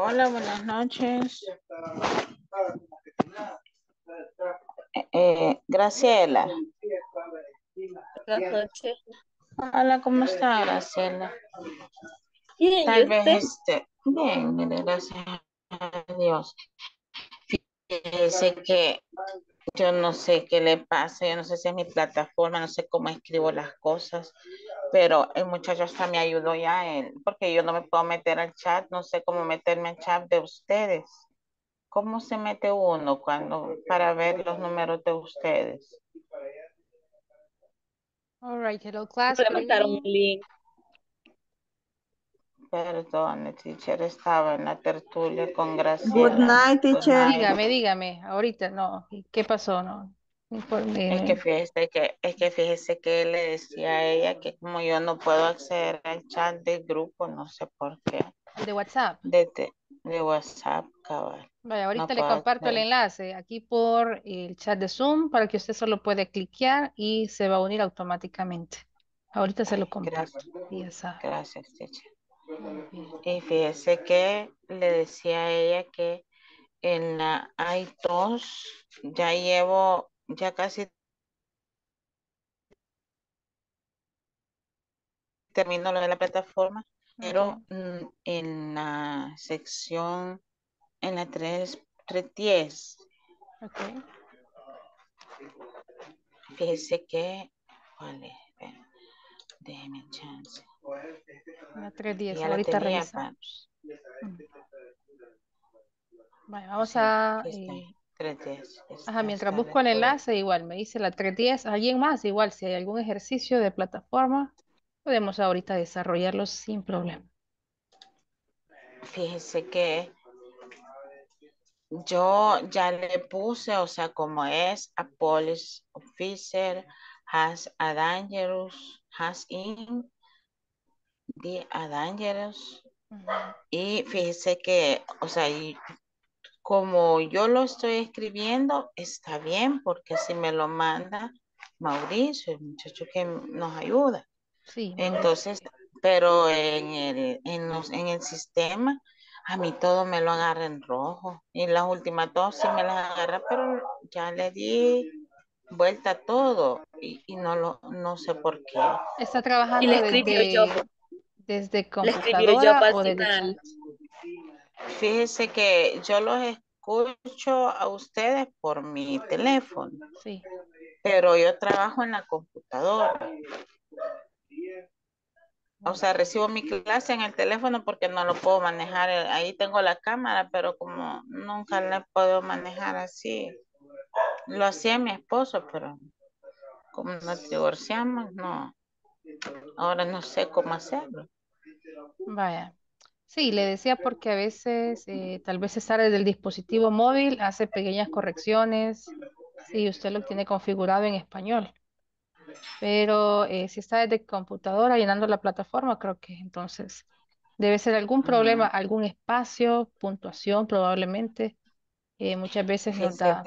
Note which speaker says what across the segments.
Speaker 1: Hola, buenas noches. Eh, eh, Graciela.
Speaker 2: Buenas noches.
Speaker 1: Hola, ¿cómo está Graciela?
Speaker 2: Bien, ¿y
Speaker 1: Tal vez este, bien, gracias a Dios. Fíjese que yo no sé qué le pasa, yo no sé si es mi plataforma, no sé cómo escribo las cosas, pero el muchacho hasta me ayudó ya, él, porque yo no me puedo meter al chat, no sé cómo meterme al chat de ustedes. ¿Cómo se mete uno cuando para ver los números de ustedes?
Speaker 3: All right, hello class.
Speaker 2: Le
Speaker 3: good
Speaker 2: mandaron un link.
Speaker 1: Perdón, teacher, estaba en la tertulia con Graciela.
Speaker 4: Good night,
Speaker 1: Good
Speaker 4: teacher.
Speaker 1: night.
Speaker 3: Dígame, dígame, ahorita no. ¿Y ¿Qué pasó? No. Informe-
Speaker 1: Es que fíjese que, es que fíjese que le decía a ella que como yo no puedo acceder al chat del grupo, no sé por qué,
Speaker 3: de WhatsApp.
Speaker 1: de, de, de WhatsApp, cabal.
Speaker 3: Vaya, ahorita le comparto el enlace aquí por el chat de Zoom para que usted solo puede cliquear y se va a unir automáticamente. Ahorita se lo comparto.
Speaker 1: Gracias,
Speaker 3: Ya sabe.
Speaker 1: gracias, teacher. Y fíjese que le decía a ella que en la I2 ya llevo, ya casi termino lo de la plataforma, pero mm, en la sección, en la 3, 310,
Speaker 3: Ok.
Speaker 1: fíjese que, vale, déjeme chance.
Speaker 3: La 310,
Speaker 1: Ya
Speaker 3: ahorita revisamos. Mm. Vamos
Speaker 1: Sí,
Speaker 3: a...
Speaker 1: aquí está,
Speaker 3: eh,
Speaker 1: 310.
Speaker 3: Ajá, mientras busco el enlace, igual me dice la 310. ¿Alguien más? Igual, si hay algún ejercicio de plataforma, podemos ahorita desarrollarlo sin problema.
Speaker 1: Fíjese que yo ya le puse, o sea, como es a police officer, has a dangerous, has in the a dangerous. Y fíjese que, o sea, y como yo lo estoy escribiendo, está bien, porque si me lo manda Mauricio, el muchacho que nos ayuda.
Speaker 3: Sí.
Speaker 1: Entonces, pero en el, en los, en el sistema, a mí todo me lo agarra en rojo. Y las últimas dos sí me las agarra, pero ya le di vuelta a todo y, y no lo, no sé por qué.
Speaker 3: ¿Está
Speaker 2: Y
Speaker 3: trabajando
Speaker 2: le escribió yo,
Speaker 3: desde,
Speaker 2: yo
Speaker 3: computadora
Speaker 2: al
Speaker 3: o desde?
Speaker 1: Fíjese que yo los escucho a ustedes por mi teléfono,
Speaker 3: Sí.
Speaker 1: pero yo trabajo en la computadora. O sea, recibo mi clase en el teléfono porque no lo puedo manejar. eh, Ahí tengo la cámara, pero como nunca la puedo manejar así. Lo hacía mi esposo, pero como nos divorciamos, no. Ahora no sé cómo hacerlo.
Speaker 3: Vaya. Sí, le decía porque a veces eh, tal vez estar desde el dispositivo móvil hace pequeñas correcciones si usted lo tiene configurado en español. Pero eh, si está desde computadora llenando la plataforma, creo que entonces debe ser algún problema,
Speaker 1: Ujú.
Speaker 3: algún espacio, puntuación probablemente. eh, muchas veces nos da,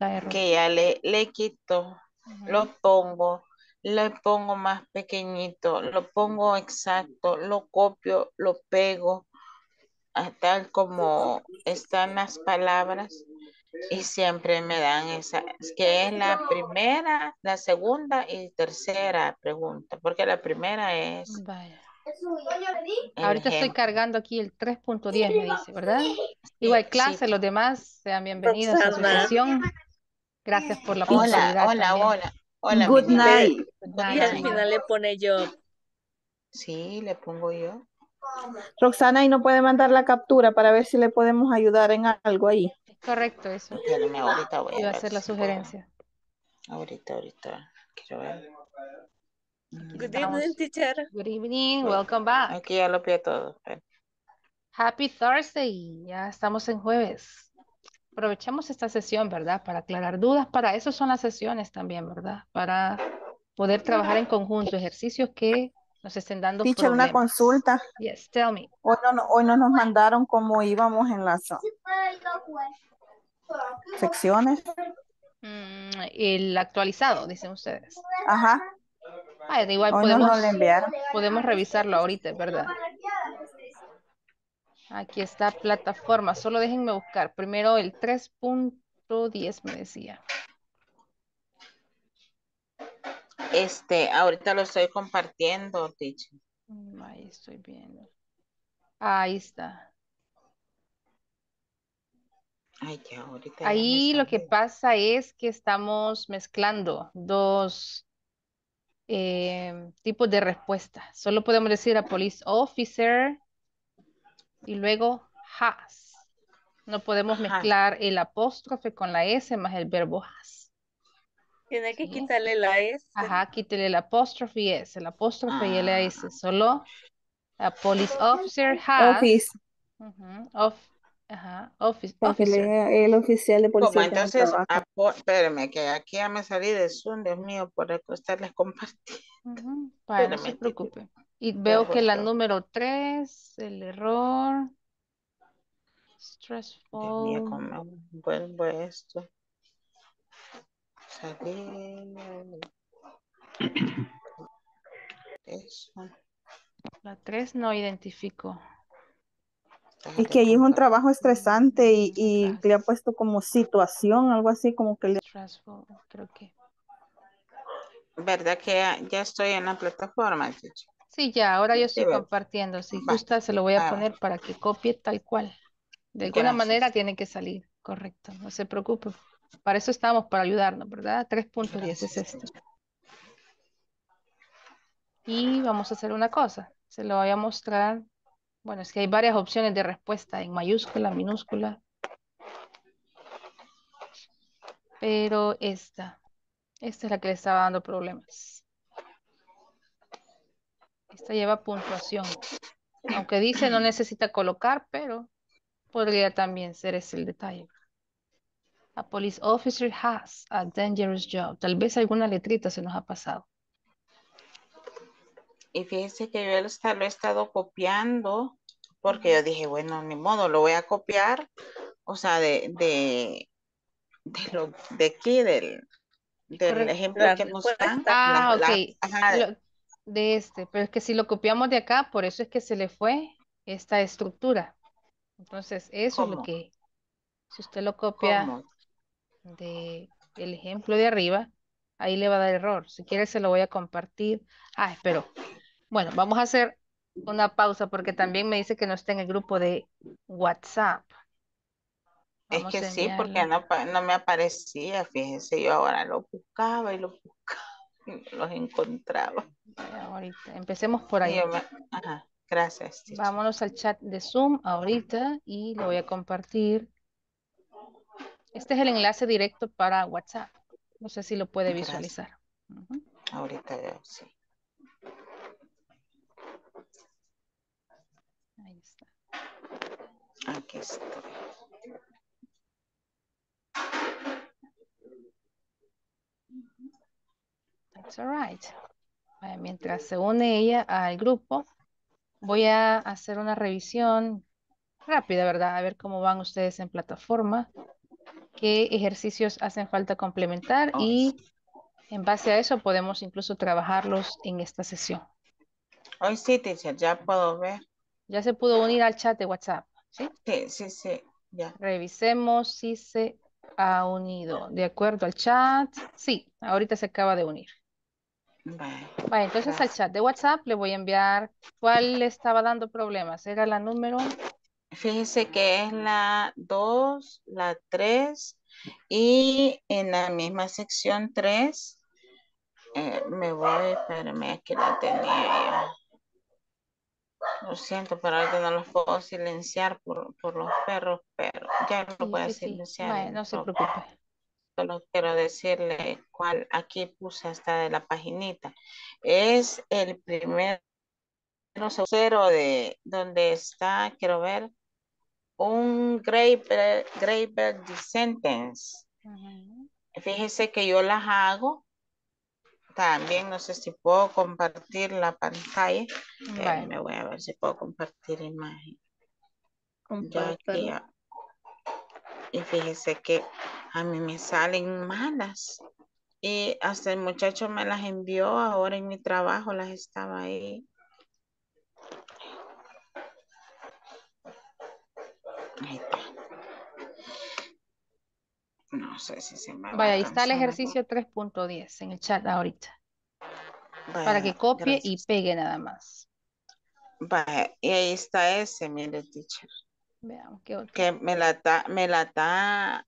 Speaker 3: error.
Speaker 1: que ya le, le quito,
Speaker 3: Ujú.
Speaker 1: lo pongo, le pongo más pequeñito, lo pongo exacto, lo copio, lo pego, a tal como están las palabras y siempre me dan esa, es que es la primera, la segunda y tercera pregunta, porque la primera es
Speaker 3: Vaya. Ahorita estoy cargando aquí el 3.10, me dice, ¿verdad?
Speaker 1: Sí,
Speaker 3: Igual
Speaker 1: sí,
Speaker 3: clase, los demás sean bienvenidos a su sesión. Gracias por la
Speaker 1: Hola,
Speaker 3: puntualidad
Speaker 1: hola,
Speaker 3: también.
Speaker 1: hola, hola,
Speaker 4: Good night.
Speaker 2: Y al final le pone yo.
Speaker 1: Sí, le pongo yo.
Speaker 4: Roxana, ¿y no puede mandar la captura para ver si le podemos ayudar en algo ahí?
Speaker 3: Es correcto eso.
Speaker 1: Espérame, ahorita voy
Speaker 3: Iba
Speaker 1: a
Speaker 3: ser la
Speaker 1: si puedo.
Speaker 3: sugerencia.
Speaker 1: Ahorita, ahorita. Quiero ver.
Speaker 2: Good evening, teacher.
Speaker 3: Good evening, welcome back.
Speaker 1: Aquí ya lo pido todo.
Speaker 3: Happy Thursday. Ya estamos en jueves. Aprovechamos esta sesión, ¿verdad? Para aclarar dudas. Para eso son las sesiones también, ¿verdad? Para poder trabajar en conjunto, ejercicios que nos estén dando
Speaker 4: Teacher, una consulta.
Speaker 3: Yes, tell me.
Speaker 4: Hoy no, hoy no nos mandaron cómo íbamos en las secciones.
Speaker 3: Mm, el actualizado, dicen ustedes.
Speaker 4: Ajá.
Speaker 3: Ah, igual
Speaker 4: Hoy
Speaker 3: podemos, podemos revisarlo ahorita, ¿verdad? Aquí está plataforma. Solo déjenme buscar. Primero el 3.10 me decía.
Speaker 1: Este, ahorita lo estoy compartiendo, teacher.
Speaker 3: Mm, Ahí estoy viendo. Ahí está.
Speaker 1: Ay, ahorita
Speaker 3: Ahí lo que pasa es que estamos mezclando dos eh, tipos de respuesta. Solo podemos decir a police officer y luego has. No podemos mezclar el apóstrofe con la S más el verbo has.
Speaker 2: Tiene que
Speaker 3: Sí.
Speaker 2: quitarle la S.
Speaker 3: Ajá, quítele el apóstrofe y S, el apóstrofe y el
Speaker 1: Ah.
Speaker 3: S. Solo a police officer has.
Speaker 4: Office,
Speaker 3: of, ajá, office,
Speaker 4: para
Speaker 3: officer.
Speaker 4: el oficial de
Speaker 1: Como
Speaker 4: policía no
Speaker 1: entonces, apo- espérame, que aquí ya me salí de Zoom, Dios mío, por estarles compartiendo.
Speaker 3: Ujú, vaya, no se preocupe. Y veo que la número 3, el error. Stressful.
Speaker 1: cómo vuelvo esto. Salir. Eso.
Speaker 3: La 3 no identifico.
Speaker 4: Es que ahí es un trabajo estresante y, y le ha puesto como situación, algo así como que le...
Speaker 3: Stressful, creo que.
Speaker 1: ¿Verdad que ya, estoy en la plataforma, teacher?
Speaker 3: Sí, ya, ahora yo estoy compartiendo. Si
Speaker 1: Va.
Speaker 3: gusta, se lo voy a
Speaker 1: Ah,
Speaker 3: poner para que copie tal cual. De alguna
Speaker 1: Gracias.
Speaker 3: manera tiene que salir, correcto, no se preocupe. Para eso estamos, para ayudarnos, ¿verdad? 3.10 es
Speaker 1: teacher.
Speaker 3: Y vamos a hacer una cosa, se lo voy a mostrar. Bueno, es que hay varias opciones de respuesta en mayúscula, minúscula. Pero esta, esta es la que le estaba dando problemas. Esta lleva puntuación. Aunque dice no necesita colocar, pero podría también ser ese el detalle. A police officer has a dangerous job. Tal vez alguna letrita se nos ha pasado.
Speaker 1: Y fíjese que yo lo, he estado copiando porque yo dije, bueno, ni modo, lo voy a copiar, o sea, de, de, de, lo, de aquí, del, del
Speaker 3: Correcto.
Speaker 1: ejemplo
Speaker 2: La
Speaker 1: que nos dan.
Speaker 3: Ah,
Speaker 1: la- la-
Speaker 3: ok.
Speaker 1: ajá,
Speaker 3: Lo- de este, pero es que si lo copiamos de acá, por eso es que se le fue esta estructura. Entonces, eso es lo que, si usted lo copia
Speaker 1: ¿cómo?
Speaker 3: de el ejemplo de arriba, ahí le va a dar error. Si quiere, se lo voy a compartir. Ah, espero. Bueno, vamos a hacer una pausa porque también me dice que no está en el grupo de WhatsApp.
Speaker 1: Es que sí, porque no, no me aparecía, fíjese, yo ahora lo buscaba y lo buscaba los encontraba.
Speaker 3: Ahorita. Empecemos por ahí.
Speaker 1: me- ajá, gracias. teacher.
Speaker 3: Vámonos al chat de Zoom ahorita y lo voy a compartir. Este es el enlace directo para WhatsApp. No sé si lo puede
Speaker 1: Gracias.
Speaker 3: visualizar.
Speaker 1: Ahorita veo, sí.
Speaker 3: Ahí está.
Speaker 1: Aquí estoy.
Speaker 3: Right. Vaya, Mientras se une ella al grupo, voy a hacer una revisión rápida, ¿verdad? A ver cómo van ustedes en plataforma, qué ejercicios hacen falta complementar
Speaker 1: Oh,
Speaker 3: y en base a eso podemos incluso trabajarlos en esta sesión.
Speaker 1: Hoy sí, teacher, ya puedo ver.
Speaker 3: Ya se pudo unir al chat de WhatsApp, ¿sí?
Speaker 1: Sí, sí, sí, ya.
Speaker 3: Revisemos si se ha unido. De acuerdo al chat, sí, ahorita se acaba de unir.
Speaker 1: Bye.
Speaker 3: Vale, entonces al
Speaker 1: Gracias.
Speaker 3: chat de WhatsApp le voy a enviar cuál le estaba dando problemas. Era la número,
Speaker 1: Fíjese que es la 2, la 3 y en la misma sección 3 eh, me voy, espérame, aquí la tenía ya. Lo siento, pero ahorita no los puedo silenciar por, por los perros, pero ya lo voy a
Speaker 3: sí, sí.
Speaker 1: silenciar.
Speaker 3: Vale, no se preocupe.
Speaker 1: Solo quiero decirle cuál, aquí puse hasta de la paginita. Es el primer cero de donde está, quiero ver, un Graeber, Graeber sentence. Fíjese que yo las hago. También no sé si puedo compartir la pantalla.
Speaker 3: Vale.
Speaker 1: me voy a ver si puedo compartir imagen. Aquí ya. Y fíjese que a mí me salen malas. Y hasta el muchacho me las envió ahora en mi trabajo, las estaba ahí. Ahí está. No sé si se me va
Speaker 3: Vaya, ahí está el ejercicio 3.10 en el chat ahorita. Para que copie y pegue nada más.
Speaker 1: Vaya, y ahí está ese, mire, teacher.
Speaker 3: Veamos qué otro.
Speaker 1: Que me la está, me la está,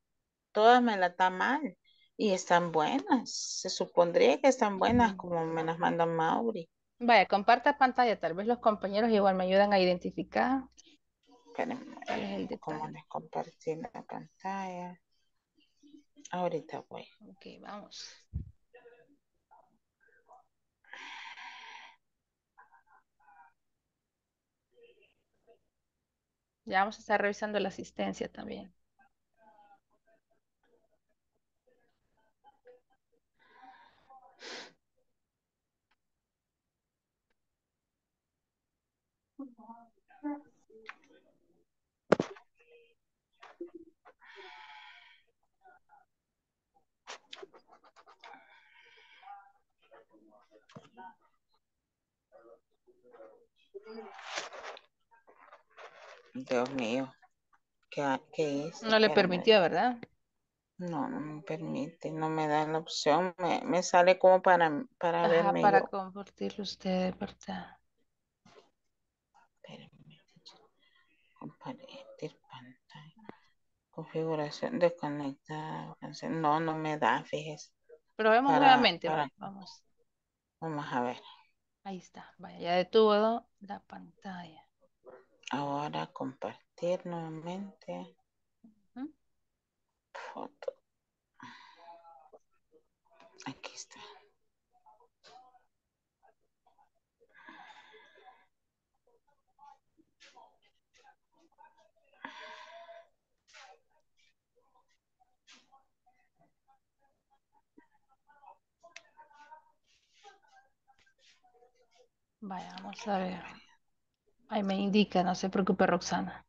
Speaker 1: todas me la está mal. Y están buenas. Se supondría que están buenas
Speaker 3: Ujú.
Speaker 1: como me las manda Mauri.
Speaker 3: Vaya, comparta pantalla. Tal vez los compañeros igual me ayudan a identificar
Speaker 1: Espérenme,
Speaker 3: cuál es el
Speaker 1: ¿Cómo les compartí la pantalla? Ahorita voy.
Speaker 3: Ok, vamos. Ya vamos a estar revisando la asistencia también.
Speaker 1: Dios mío. ¿Qué, qué hice?
Speaker 3: No le
Speaker 1: Espérame.
Speaker 3: permitió, ¿verdad?
Speaker 1: No, no me permite, no me da la opción, me, me sale como para, para
Speaker 3: Ajá,
Speaker 1: verme
Speaker 3: para
Speaker 1: yo.
Speaker 3: compartirlo usted, ¿verdad?
Speaker 1: Espérame. Compartir pantalla. Configuración desconectada. No, no me da, fíjese.
Speaker 3: Probemos
Speaker 1: Para-
Speaker 3: nuevamente.
Speaker 1: para-
Speaker 3: Vamos.
Speaker 1: Vamos a ver.
Speaker 3: Ahí está. Vaya, ya detuvo la pantalla.
Speaker 1: Ahora compartir nuevamente.
Speaker 3: Ujú.
Speaker 1: Foto. Aquí está.
Speaker 3: Vaya, vamos a ver. Ahí me indica, no se preocupe, Roxana.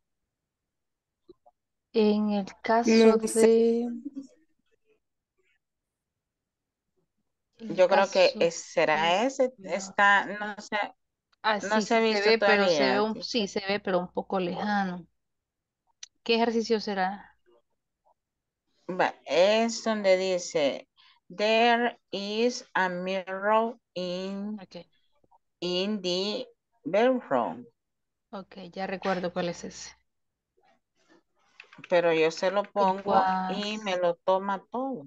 Speaker 3: En el caso
Speaker 4: No
Speaker 3: de... el
Speaker 1: Yo creo que será ese.
Speaker 3: no.
Speaker 1: Está, no sé.
Speaker 3: Ah,
Speaker 1: no
Speaker 3: sí,
Speaker 1: se
Speaker 3: ve, pero se ve un, sí se ve, pero un poco lejano. ¿Qué ejercicio será?
Speaker 1: Va, es donde dice, there is a mirror in, in the bedroom.
Speaker 3: Ok, ya recuerdo cuál es ese.
Speaker 1: Pero yo se lo pongo y me lo toma todo.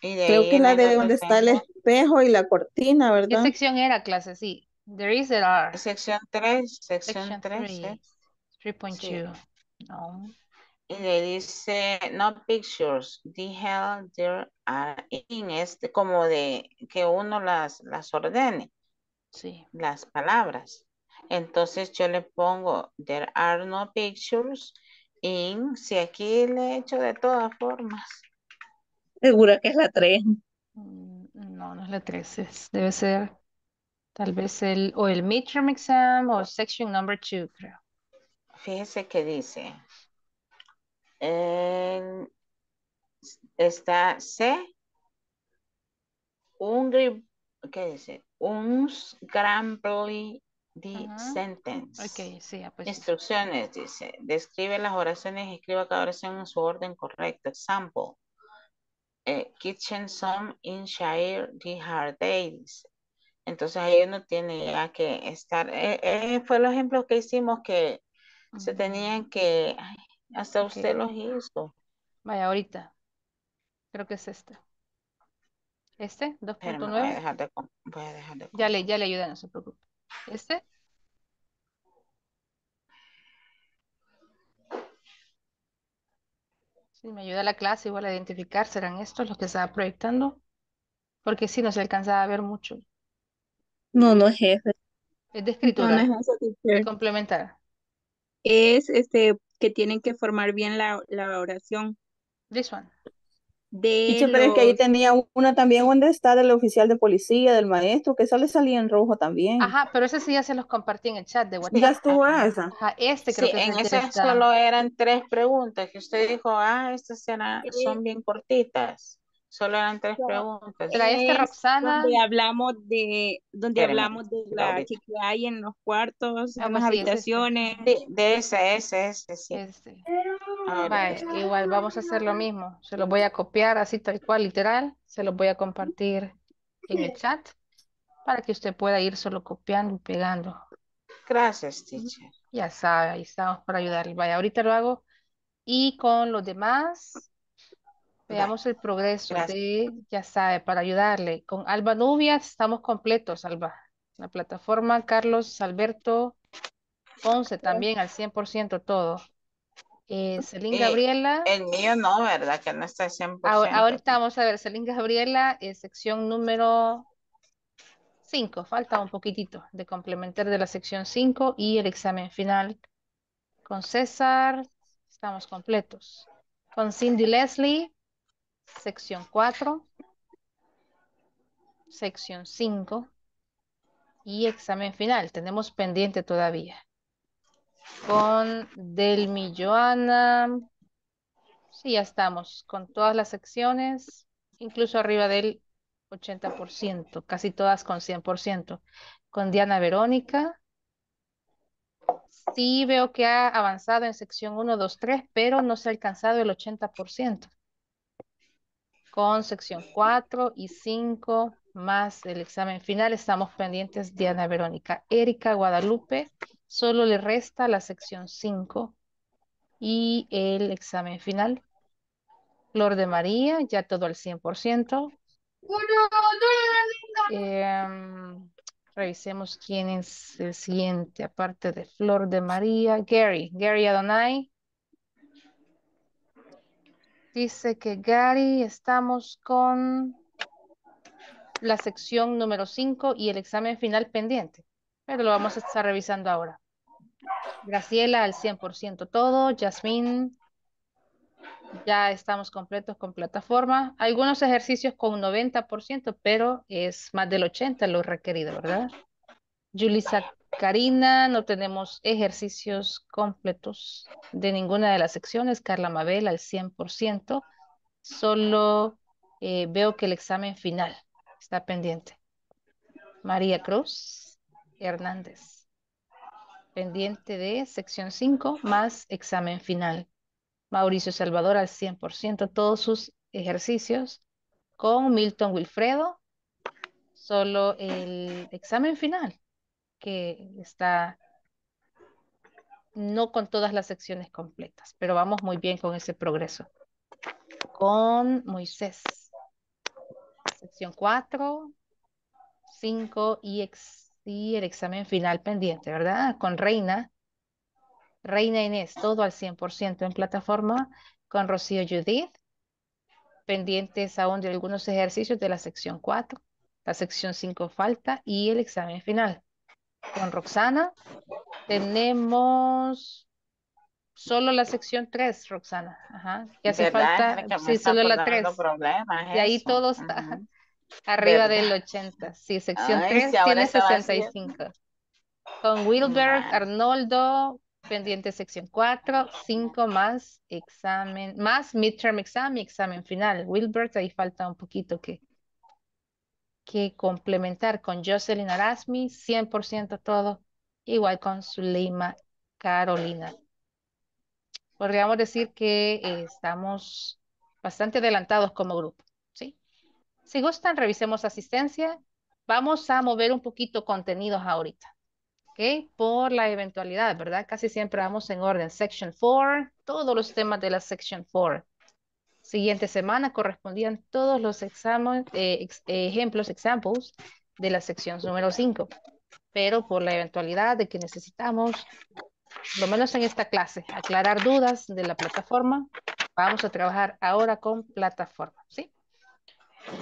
Speaker 1: Y de
Speaker 4: Creo
Speaker 1: ahí
Speaker 4: que la de donde está el espejo y la cortina,
Speaker 3: ¿Qué
Speaker 4: ¿verdad?
Speaker 3: sección era, clase? Sí. There is, there are.
Speaker 1: sección 3, sección
Speaker 3: Section
Speaker 1: 3.
Speaker 3: 3. 3.2. No.
Speaker 1: Y le dice, no pictures, the hell there are in, es como de que uno las, las ordene,
Speaker 3: Sí.
Speaker 1: las palabras. Entonces yo le pongo, there are no pictures in, si aquí le he hecho de todas formas.
Speaker 4: Segura que es la 3.
Speaker 3: Mm, No, no es la 13. es- Debe ser tal vez el o el midterm exam o section number 2, creo.
Speaker 1: Fíjese que dice, en- está C, un, ¿qué dice? Un scrambly the sentence.
Speaker 3: Ok, sí, ah, pues.
Speaker 1: Instrucciones, dice. Describe las oraciones y escriba cada oración en su orden correcto. Example. eh, kitchen some in share the hard days. Entonces ahí uno tiene ya que estar. eh, eh, fue el ejemplo que hicimos que se tenían que. ay, hasta usted los hizo.
Speaker 3: Vaya, ahorita. Creo que es este. ¿Este?
Speaker 1: Pero me voy a
Speaker 3: 2.9.
Speaker 1: dejar de. com- Voy a dejar de.
Speaker 3: Ya le, ya le ayuda, no se preocupe. ¿Este? Sí, me ayuda la clase igual a identificar, ¿serán estos los que estaba proyectando? Porque sí, no se alcanzaba a ver mucho.
Speaker 4: No, no es ese.
Speaker 3: Es de
Speaker 5: No, no
Speaker 3: escritura,
Speaker 5: es eso,
Speaker 3: complementar.
Speaker 5: Es este que tienen que formar bien la, la oración
Speaker 3: This one.
Speaker 5: De
Speaker 4: Teacher, pero es que ahí
Speaker 5: los
Speaker 4: tenía una también donde está del oficial de policía, del maestro, que sale salía en rojo también.
Speaker 3: Ajá, pero ese sí ya se los compartí en el chat de
Speaker 4: Ya
Speaker 3: WhatsApp.
Speaker 4: estuvo esa.
Speaker 3: Ajá, este creo
Speaker 1: Sí,
Speaker 3: que
Speaker 1: en esa
Speaker 3: está.
Speaker 1: solo eran tres preguntas que usted dijo, ah, estas serán, son bien cortitas. Solo eran tres preguntas.
Speaker 3: Trae este
Speaker 5: es
Speaker 3: Roxana.
Speaker 5: donde hablamos de, donde
Speaker 1: Espérame,
Speaker 5: hablamos de la que hay en los cuartos, en las
Speaker 3: este.
Speaker 5: habitaciones.
Speaker 1: De ese, ese, ese, sí.
Speaker 3: Este.
Speaker 1: Está.
Speaker 3: igual vamos a hacer lo mismo. Se los voy a copiar así tal cual, literal. Se los voy a compartir en el chat para que usted pueda ir solo copiando y pegando.
Speaker 1: Gracias, teacher.
Speaker 3: Ya sabe, ahí estamos para ayudarle. Vaya, ahorita lo hago. Y con los demás, veamos el progreso
Speaker 1: gracias.
Speaker 3: de, ya sabe, para ayudarle. Con Alba Nubia estamos completos, Alba. La plataforma Carlos Alberto Ponce también al 100% todo. Eh, Celín
Speaker 1: Eh,
Speaker 3: Gabriela.
Speaker 1: El mío no, ¿verdad? Que no está al 100%.
Speaker 3: Ahor- Ahorita vamos a ver, Celín Gabriela, eh, sección número 5. Falta un poquitito de complementar de la sección 5 y el examen final. Con César, estamos completos. Con Cindy Leslie, sección 4, sección 5 y examen final. Tenemos pendiente todavía. Con Delmi Joana, Sí, ya estamos con todas las secciones, incluso arriba del 80%, casi todas con 100%. Con Diana Verónica, sí veo que ha avanzado en sección 1, 2, 3, pero no se ha alcanzado el 80%. Con sección 4 y 5, más el examen final, estamos pendientes Diana Verónica. Erika Guadalupe, solo le resta la sección 5 y el examen final. Flor de María, ya todo al 100%. Em, revisemos quién es el siguiente, aparte de Flor de María. Gary, Gary Adonai. Dice que Gary, estamos con la sección número 5 y el examen final pendiente, pero lo vamos a estar revisando ahora. Graciela al 100% todo, Yasmín, ya estamos completos con plataforma. Algunos ejercicios con 90%, pero es más del 80% lo requerido, ¿verdad? Julissa Karina, no tenemos ejercicios completos de ninguna de las secciones. Carla Mabel al 100%. Solo eh, veo que el examen final está pendiente. María Cruz Hernández. Pendiente de sección 5 más examen final. Mauricio Salvador al 100%, todos sus ejercicios. Con Milton Wilfredo, solo el examen final, que está no con todas las secciones completas, pero vamos muy bien con ese progreso. Con Moisés, sección 4, 5 y, ex- y el examen final pendiente, ¿verdad? Con Reina, Reina Inés, todo al 100% en plataforma. Con Rocío Judith, pendientes aún de algunos ejercicios de la sección 4. La sección 5 falta y el examen final. Con Roxana, tenemos solo la sección 3, Roxana. Ajá. Y hace
Speaker 1: ¿Verdad?
Speaker 3: falta,
Speaker 1: que
Speaker 3: sí, solo la
Speaker 1: por
Speaker 3: 3.
Speaker 1: dando problemas
Speaker 3: Y ahí
Speaker 1: eso.
Speaker 3: todo está arriba
Speaker 1: ¿Verdad?
Speaker 3: del 80. Sí, sección
Speaker 1: Ay,
Speaker 3: 3
Speaker 1: si
Speaker 3: tiene
Speaker 1: estaba haciendo.
Speaker 3: 65. Con Wilbert. Arnoldo, pendiente sección 4, 5 más examen, más midterm exam y examen final. Wilbert, ahí falta un poquito que, que complementar con Jocelyn Arasmi, 100% todo. Igual con Zuleima Carolina. Podríamos decir que eh, estamos bastante adelantados como grupo, ¿sí? Si gustan, revisemos asistencia. Vamos a mover un poquito contenidos ahorita. ¿ok? Por la eventualidad, ¿verdad? Casi siempre vamos en orden. Section 4, todos los temas de la Section 4. Siguiente semana correspondían todos los exámenes, eh, ex- eh, ejemplos, examples de la sección número 5. Pero por la eventualidad de que necesitamos, lo menos en esta clase, aclarar dudas de la plataforma, vamos a trabajar ahora con plataforma, ¿sí?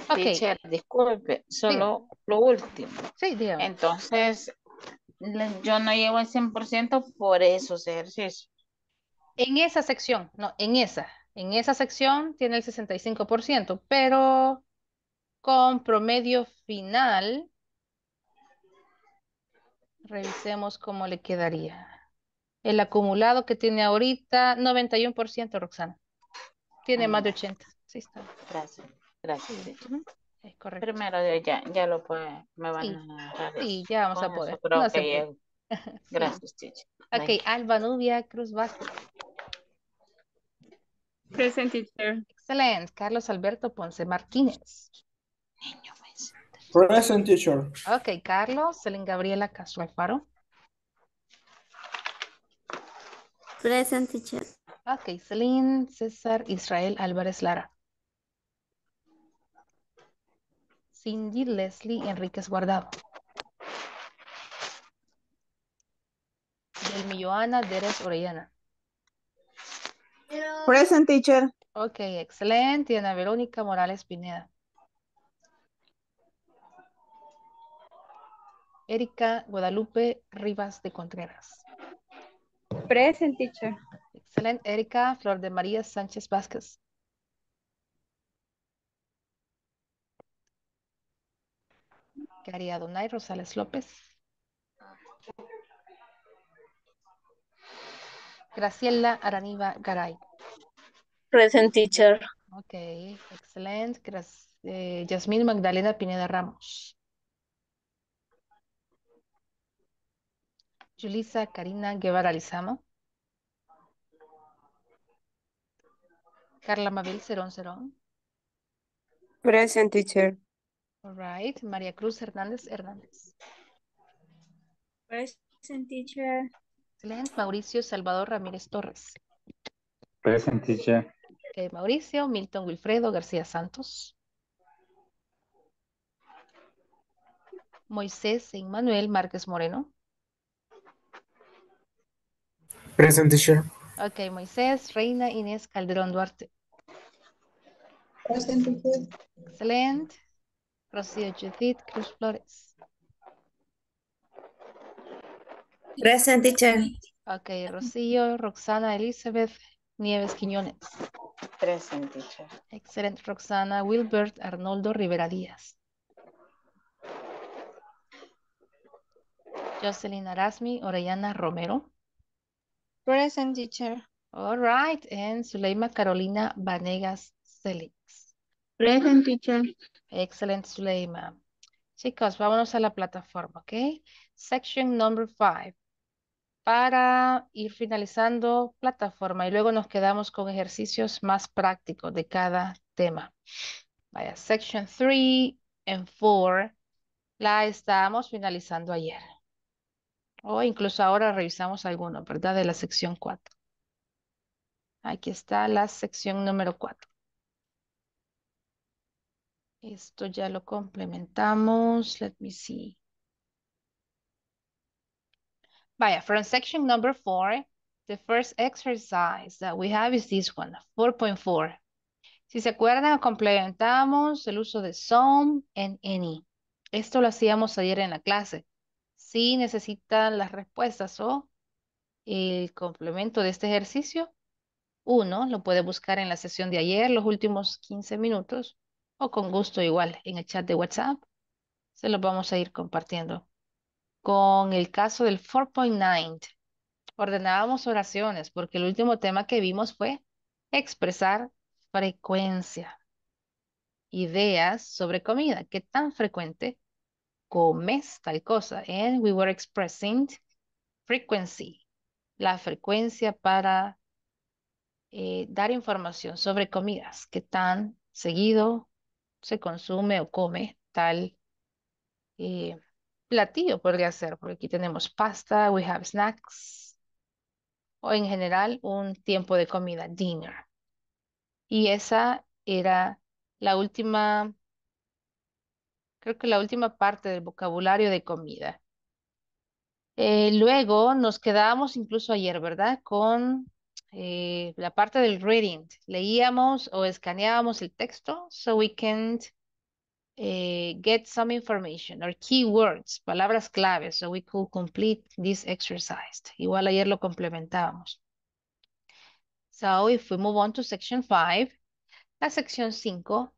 Speaker 3: Ok,
Speaker 1: Teacher, disculpe, solo lo último.
Speaker 3: sí, dígame.
Speaker 1: Entonces, yo no llego al 100% por esos ejercicios.
Speaker 3: En esa sección, no, en esa, en esa sección tiene el 65%, pero con promedio final, revisemos cómo le quedaría. El acumulado que tiene ahorita, 91%, Roxana. Tiene más de 80. Sí, está.
Speaker 1: Gracias. Gracias,
Speaker 3: Sí, es correcto.
Speaker 1: Primero ya, ya lo puede, me van
Speaker 3: Sí,
Speaker 1: a dar
Speaker 3: sí, ya vamos a poder.
Speaker 1: eso creo
Speaker 3: No se
Speaker 1: que
Speaker 3: preocupe.
Speaker 1: llego.
Speaker 3: Sí.
Speaker 1: Gracias, teacher.
Speaker 3: Ok. Alba Nubia Cruz Vázquez.
Speaker 5: Present teacher.
Speaker 3: Excelente. Carlos Alberto Ponce Martínez.
Speaker 1: Niño, pues.
Speaker 6: Present teacher.
Speaker 3: Ok, Carlos. Selene Gabriela Castro Alfaro.
Speaker 7: Present teacher.
Speaker 3: Ok, Celine César Israel Álvarez Lara. Cindy Leslie Enríquez Guardado. Delmi Joana Deres Orellana.
Speaker 4: Present teacher.
Speaker 3: Ok, excelente. Ana Verónica Morales Pineda. Erika Guadalupe Rivas de Contreras.
Speaker 5: Present teacher.
Speaker 3: Excelente. Erika Flor de María Sánchez Vázquez. Gary Adonai Rosales López. Graciela Araniva Garay.
Speaker 2: Present teacher.
Speaker 3: Ok, excelente. Eh, Yasmín Magdalena Pineda Ramos. Julisa Karina Guevara Lizama. Carla Mabel Cerón Cerón.
Speaker 8: Present teacher.
Speaker 3: All right. María Cruz Hernández Hernández.
Speaker 5: Present teacher.
Speaker 3: Excelente. Mauricio Salvador Ramírez Torres.
Speaker 9: Present teacher.
Speaker 3: Ok, Mauricio Milton Wilfredo García Santos. Moisés Emmanuel Márquez Moreno.
Speaker 6: Present teacher.
Speaker 3: Ok, Moisés Reina Inés Calderón Duarte.
Speaker 8: Present teacher.
Speaker 3: Excelente. Rocío Judith Cruz Flores.
Speaker 8: Present teacher.
Speaker 3: Ok, Rocío Roxana Elizabeth Nieves Quiñones.
Speaker 1: Present, teacher.
Speaker 3: Excelente, Roxana Wilbert Arnoldo Rivera Díaz. Jocelyn Arasmi Orellana Romero.
Speaker 7: Present teacher.
Speaker 3: All right, and Zuleima Carolina Vanegas Celix.
Speaker 5: Present teacher.
Speaker 3: Excelente, Zuleima. Chicos, vámonos a la plataforma, ¿ok? Section number five. Para ir finalizando plataforma y luego nos quedamos con ejercicios más prácticos de cada tema. Vaya, section three and four la estábamos finalizando ayer. O incluso ahora revisamos algunos, ¿verdad? De la sección 4. Aquí está la sección número 4. Esto ya lo complementamos. Let me see. Vaya, from section number 4, the first exercise that we have is this one, 4.4. Si se acuerdan, complementamos el uso de some and any. Esto lo hacíamos ayer en la clase. Si necesitan las respuestas o el complemento de este ejercicio, uno lo puede buscar en la sesión de ayer, los últimos 15 minutos, o con gusto igual en el chat de WhatsApp. Se los vamos a ir compartiendo. Con el caso del 4.9, ordenábamos oraciones porque el último tema que vimos fue expresar frecuencia. Ideas sobre comida. ¿Qué tan frecuente comes tal cosa? And we were expressing frequency. La frecuencia para eh, dar información sobre comidas. ¿Qué tan seguido se consume o come tal eh, platillo podría ser? Porque aquí tenemos pasta, we have snacks. O en general un tiempo de comida, dinner. Y esa era la última, creo que la última parte del vocabulario de comida. Eh, luego nos quedábamos incluso ayer, ¿verdad? Con eh, la parte del reading. Leíamos o escaneábamos el texto so we can eh, get some information or keywords, palabras claves, so we could complete this exercise. Igual ayer lo complementábamos. So if we move on to section 5, la sección 5,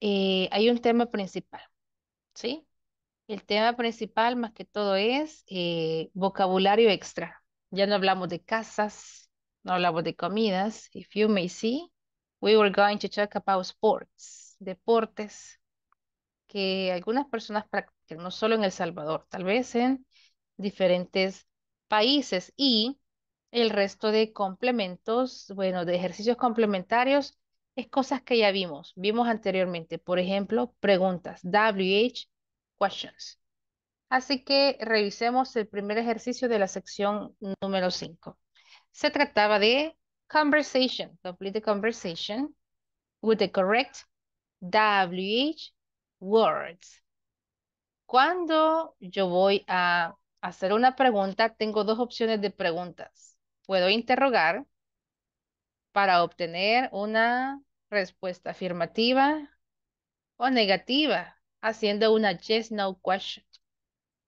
Speaker 3: eh, hay un tema principal, ¿sí? El tema principal más que todo es eh, vocabulario extra. Ya no hablamos de casas, no hablamos de comidas. If you may see, we were going to talk about sports. deportes que algunas personas practican, no solo en El Salvador, tal vez en diferentes países y el resto de complementos, bueno, de ejercicios complementarios, es cosas que ya vimos, vimos anteriormente. Por ejemplo, preguntas, WH questions. Así que revisemos el primer ejercicio de la sección número 5. Se trataba de conversation, complete the conversation with the correct WH words. Cuando yo voy a hacer una pregunta, tengo dos opciones de preguntas. Puedo interrogar para obtener una respuesta afirmativa o negativa, haciendo una yes-no question.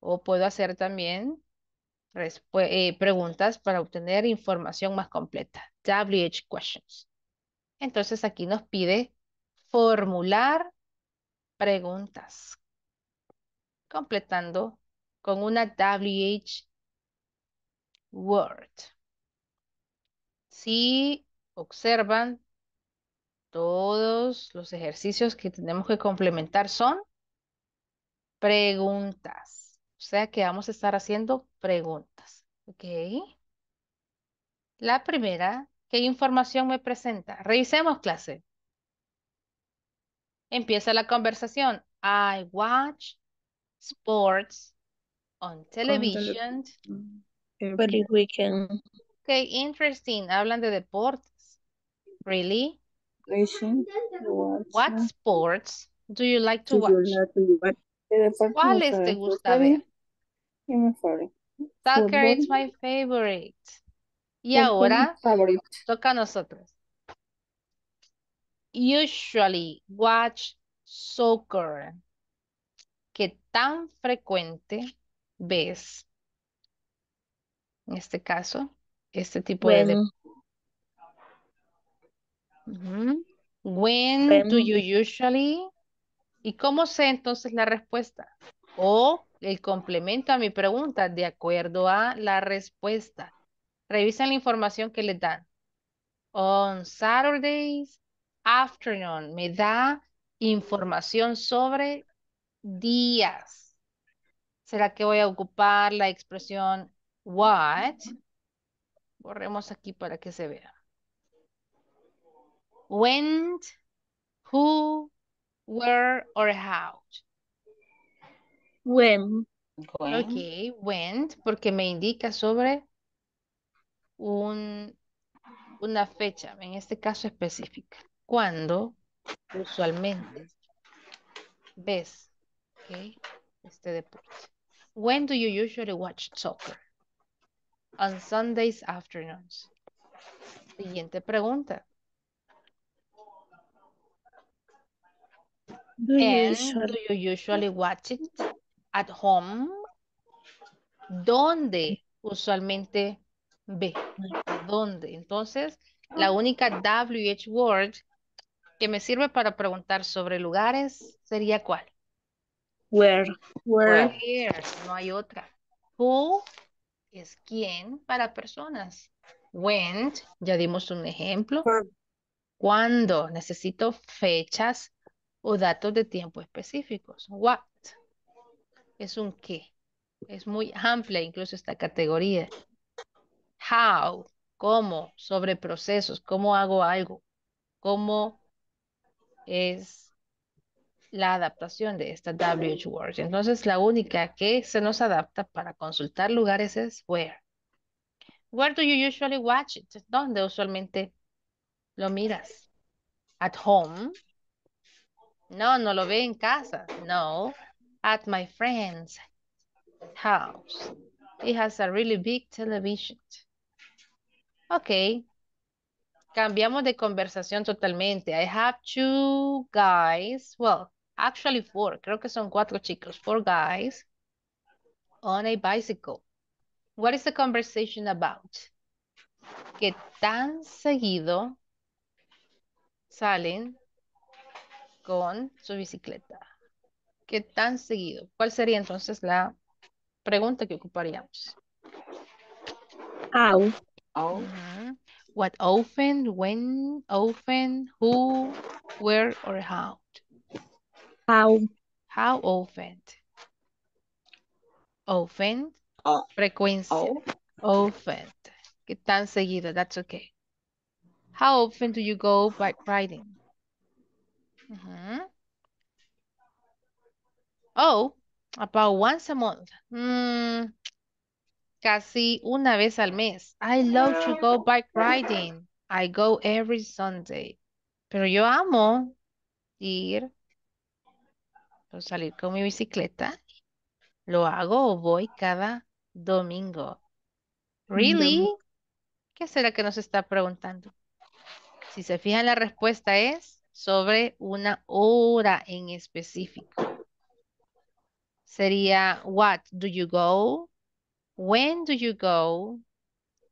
Speaker 3: O puedo hacer también eh, preguntas para obtener información más completa, WH questions. Entonces aquí nos pide formular preguntas, completando con una WH word. Si observan, todos los ejercicios que tenemos que complementar son preguntas. O sea que vamos a estar haciendo preguntas. ¿Ok? La primera, ¿qué información me presenta? Revisemos clase. Empieza la conversación. I watch sports on television.
Speaker 2: Every weekend.
Speaker 3: Okay, interesting. Hablan de deportes. Really? What sports do you like to watch? ¿Cuáles te gusta ver? Soccer is my favorite. Y ahora toca a nosotros. Usually watch soccer. ¿Qué tan frecuente ves? En este caso, este tipo de...
Speaker 2: When,
Speaker 3: Ujú. When do
Speaker 2: when,
Speaker 3: you usually? ¿Y cómo sé entonces la respuesta? O el complemento a mi pregunta de acuerdo a la respuesta. Revisen la información que les dan. On Saturdays afternoon me da información sobre días. ¿Será que voy a ocupar la expresión what? Borremos aquí para que se vea. When, who, where, or how.
Speaker 2: when,
Speaker 3: Ok, went, porque me indica sobre un, una fecha, en este caso específica. Cuando usualmente ves este deporte. When do you usually watch soccer? On Sundays afternoons. Siguiente pregunta.
Speaker 2: do you
Speaker 3: And
Speaker 2: usually,
Speaker 3: do you usually watch it at home? ¿Dónde usualmente ve? ¿A dónde? Entonces, la única WH word que me sirve para preguntar sobre lugares sería ¿cuál?
Speaker 2: where,
Speaker 1: where,
Speaker 3: Where, no hay otra. Who es quién para personas. Went, ya dimos un ejemplo. ¿Cuándo? Necesito fechas o datos de tiempo específicos. What es un qué. Es muy amplia incluso esta categoría. How, cómo, sobre procesos, cómo hago algo, cómo es la adaptación de esta WH words. Entonces, la única que se nos adapta para consultar lugares es where. Where do you usually watch it? ¿Dónde usualmente lo miras? At home. No, no lo ve en casa. No. At my friend's house. It has a really big television. Ok. Cambiamos de conversación totalmente. I have two guys. Well, actually four. Creo que son cuatro chicos. Four guys on a bicycle. What is the conversation about? ¿Qué tan seguido salen con su bicicleta? ¿Qué tan seguido? ¿Cuál sería entonces la pregunta que ocuparíamos?
Speaker 2: how,
Speaker 1: oh,
Speaker 3: Ujú. What often, when, often, who, where, or how.
Speaker 2: How.
Speaker 3: How often? Often,
Speaker 1: Oh,
Speaker 3: frecuencia.
Speaker 1: oh,
Speaker 3: Often. ¿Qué tan seguido? That's okay. How often do you go bike riding? Ujú. Oh, about once a month. Mm, casi una vez al mes. I love to go bike riding. I go every Sunday. Pero yo amo ir o salir con mi bicicleta. Lo hago o voy cada domingo. Really? ¿Qué será que nos está preguntando? Si se fijan, la respuesta es sobre una hora en específico. Sería, what do you go? When do you go?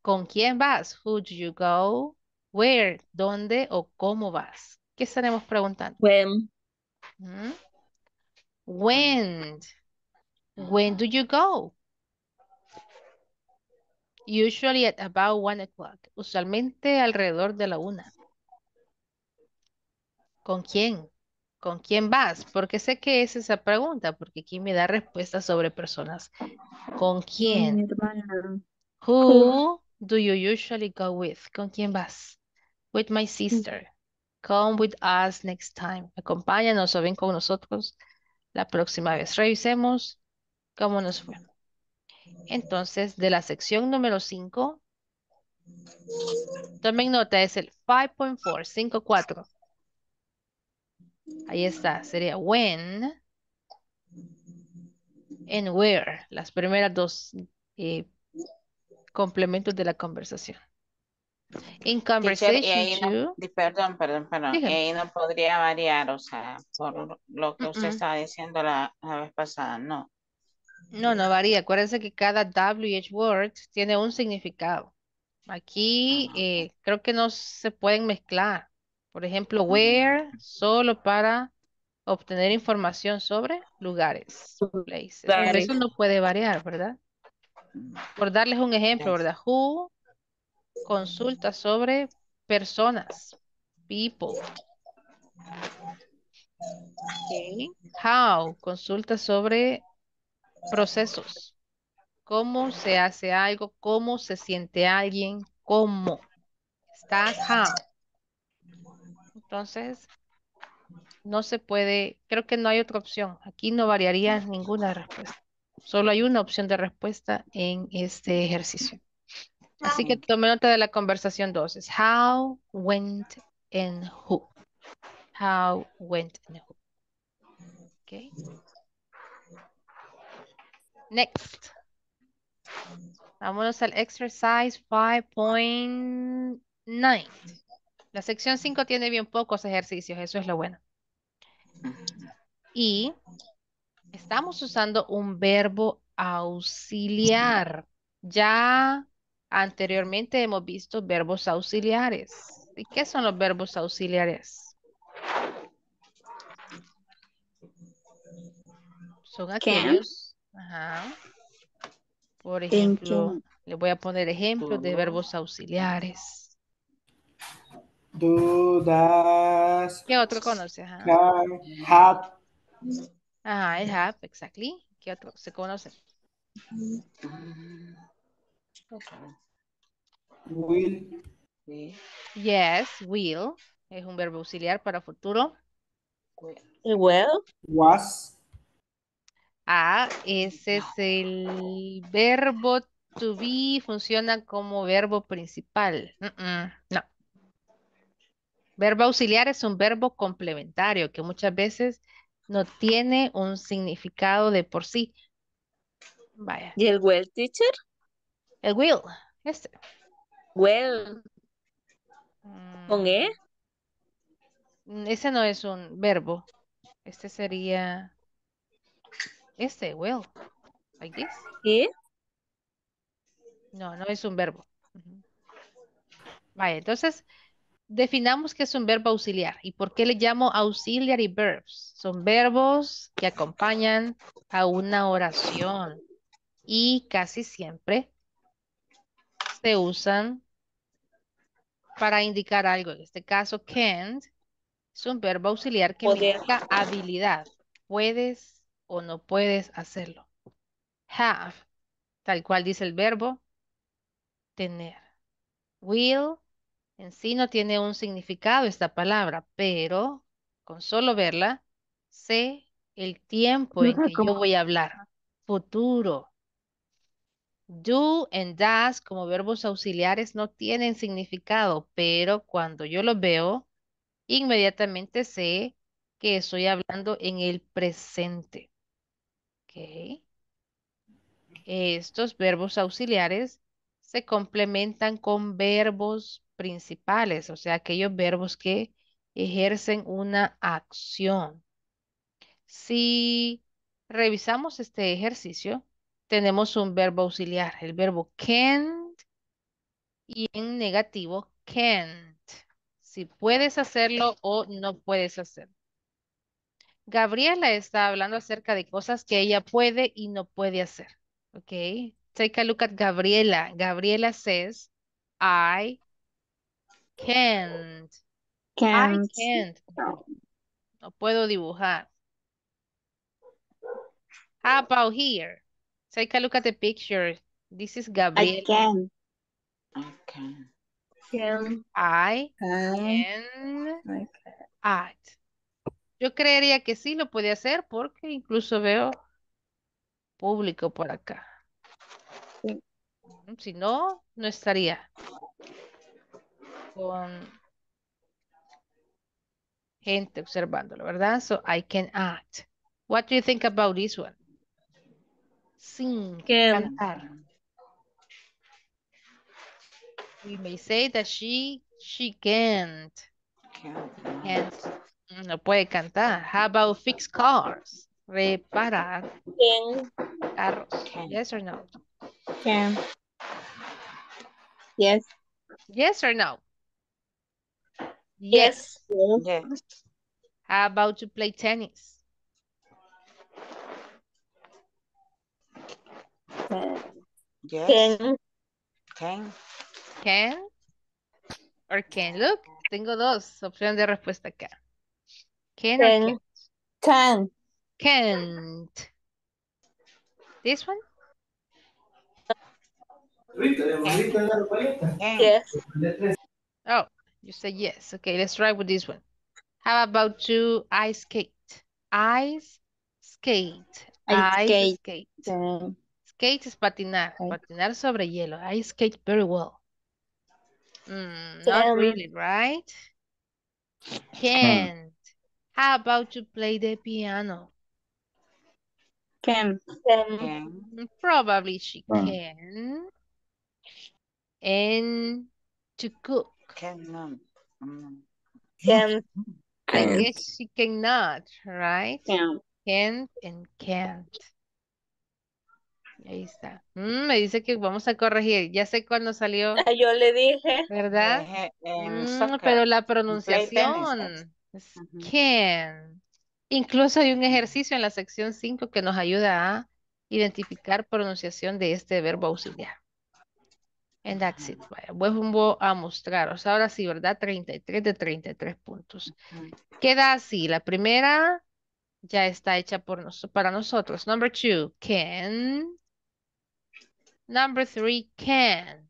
Speaker 3: ¿Con quién vas? Who do you go? Where? ¿Dónde o cómo vas? ¿Qué estaremos preguntando?
Speaker 2: When.
Speaker 3: ¿Mm? When? When do you go? Usually at about one o'clock. Usualmente alrededor de la una. ¿Con quién? ¿Con quién vas? Porque sé que es esa pregunta, porque aquí me da respuestas sobre personas. ¿Con
Speaker 2: Mi
Speaker 3: quién?
Speaker 2: hermana.
Speaker 3: Who do you usually go with? ¿Con quién vas? With my sister. Come with us next time. Acompáñanos o ven con nosotros la próxima vez. Revisemos cómo nos fue. Entonces, de la sección número 5, tomen nota, es el 5.4, 5.4. Ahí está, sería when and where, las primeras dos eh, complementos de la conversación. In
Speaker 1: teacher,
Speaker 3: conversation
Speaker 1: no, perdón, perdón, perdón, y ahí no podría variar, o sea, por lo que usted estaba diciendo la, la vez pasada, no.
Speaker 3: no, no varía. Acuérdense que cada WH word tiene un significado. Aquí eh, creo que no se pueden mezclar. Por ejemplo, where, solo para obtener información sobre lugares, places. Por eso no puede variar, ¿verdad? Por darles un ejemplo. ¿verdad? Who consulta sobre personas, people. Ok. How consulta sobre procesos. ¿Cómo se hace algo? ¿Cómo se siente alguien? ¿Cómo? ¿Estás? How. Entonces, no se puede, creo que no hay otra opción. Aquí no variaría ninguna respuesta. Solo hay una opción de respuesta en este ejercicio. Así que tome nota de la conversación 2. Es how, went, and who. How, went, and who. Okay. Next. Vámonos al exercise 5.9. La sección 5 tiene bien pocos ejercicios, eso es lo bueno. Y estamos usando un verbo auxiliar. Ya anteriormente hemos visto verbos auxiliares. ¿Y qué son los verbos auxiliares? Son aquellos. Ajá. Por ejemplo, le voy a poner ejemplos de verbos auxiliares. ¿Qué otro conoce? Ajá.
Speaker 6: can, have,
Speaker 3: Ajá, el have, exactly. ¿Qué otro se conoce?
Speaker 6: will,
Speaker 1: Sí,
Speaker 3: Yes, will. Es un verbo auxiliar para futuro.
Speaker 2: Well.
Speaker 6: was,
Speaker 3: Ah, ese es el verbo to be, funciona como verbo principal. Mm, mm, no. Verbo auxiliar es un verbo complementario que muchas veces no tiene un significado de por sí. Vaya.
Speaker 2: ¿Y el well, teacher?
Speaker 3: El will. Este.
Speaker 2: Well. ¿Con E?
Speaker 3: Mm, Ese no es un verbo. Este sería este, will. Like this.
Speaker 2: ¿Y?
Speaker 3: No, no es un verbo. Vaya, entonces definamos que es un verbo auxiliar. ¿Y por qué le llamo auxiliary verbs? Son verbos que acompañan a una oración y casi siempre se usan para indicar algo. En este caso, can't es un verbo auxiliar que
Speaker 2: Poder.
Speaker 3: indica habilidad. puedes o no puedes hacerlo. Have, tal cual dice el verbo, tener. Will, en sí no tiene un significado esta palabra, pero con solo verla, sé el tiempo en que yo voy a hablar. Futuro. Do and does como verbos auxiliares no tienen significado, pero cuando yo los veo, inmediatamente sé que estoy hablando en el presente. ¿Ok? Estos verbos auxiliares se complementan con verbos principales, o sea, aquellos verbos que ejercen una acción. Si revisamos este ejercicio, tenemos un verbo auxiliar, el verbo can't y en negativo can't. Si puedes hacerlo o no puedes hacerlo. Gabriela está hablando acerca de cosas que ella puede y no puede hacer. Ok. Take a look at Gabriela. Gabriela says, I can't. I
Speaker 5: Can't.
Speaker 3: can't. No puedo dibujar. How about here? Take a look at the picture. This is
Speaker 5: I
Speaker 3: Gabriela.
Speaker 5: can.
Speaker 1: Okay.
Speaker 5: Can.
Speaker 3: I
Speaker 4: Can.
Speaker 3: can act. Yo creería que sí lo puede hacer porque incluso veo público por acá.
Speaker 5: Sí.
Speaker 3: Si no, no estaría con gente observándolo, ¿verdad? So I can act. What do you think about this one? Sing,
Speaker 5: Can.
Speaker 3: cantar. We may say that she she can't.
Speaker 1: Can't.
Speaker 3: Can't. No puede cantar. How about fix cars? Reparar
Speaker 5: Can.
Speaker 3: carros.
Speaker 1: Can.
Speaker 3: Yes or no?
Speaker 5: Can. Yes.
Speaker 3: Yes or no?
Speaker 5: Yes.
Speaker 1: Yes.
Speaker 3: How about to play tennis?
Speaker 1: Yes.
Speaker 5: Can.
Speaker 1: Can.
Speaker 3: Can or can? Look, tengo dos opciones de respuesta acá. Can or
Speaker 5: Can.
Speaker 3: can?
Speaker 4: Can.
Speaker 3: Can't. This one?
Speaker 1: Can.
Speaker 5: Yes.
Speaker 3: Oh, you say yes. Okay, let's try with this one. How about to ice skate? Ice skate.
Speaker 5: Ice skate.
Speaker 3: skate.
Speaker 5: Can.
Speaker 3: Skate es patinar,
Speaker 5: Ok.
Speaker 3: patinar sobre hielo. I skate very well. Mm, not
Speaker 5: Can.
Speaker 3: really, right? Can't. How about to play the piano?
Speaker 5: Can. Can.
Speaker 1: Can.
Speaker 3: Mm, Probably she
Speaker 9: Can.
Speaker 3: can. And to cook.
Speaker 1: Cannot.
Speaker 5: Can.
Speaker 3: I guess she cannot, right?
Speaker 5: Can.
Speaker 3: Can't and can't. Ahí está. Mm, me dice que vamos a corregir. Ya sé cuándo salió,
Speaker 5: Ah, Yo le dije.
Speaker 3: ¿verdad?
Speaker 1: Eh,
Speaker 3: Mm, pero la pronunciación es can. Incluso hay un ejercicio en la sección 5 que nos ayuda a identificar pronunciación de este verbo auxiliar. And that's it. Vaya, vuelvo a mostraros. Ahora sí, ¿verdad? 33 de 33 puntos. Queda así. La primera ya está hecha por nos- para nosotros. Number two, can. Number three, can't.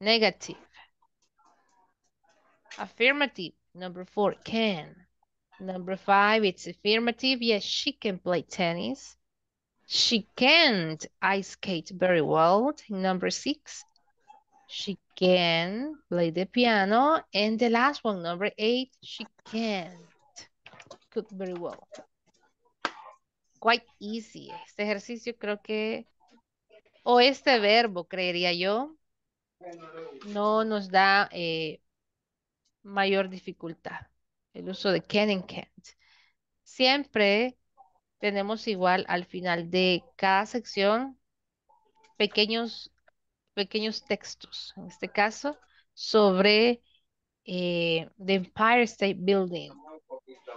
Speaker 3: Negative. Affirmative. Number four, can. Number five, it's affirmative. Yes, she can play tennis. She can't ice skate very well. Number six, she can play the piano. And the last one, number eight, she can't cook very well. Quite easy. Este ejercicio creo que, o este verbo, creería yo, no nos da eh, mayor dificultad. El uso de can and can't. Siempre tenemos igual al final de cada sección pequeños, pequeños textos. En este caso, sobre eh, the Empire State Building.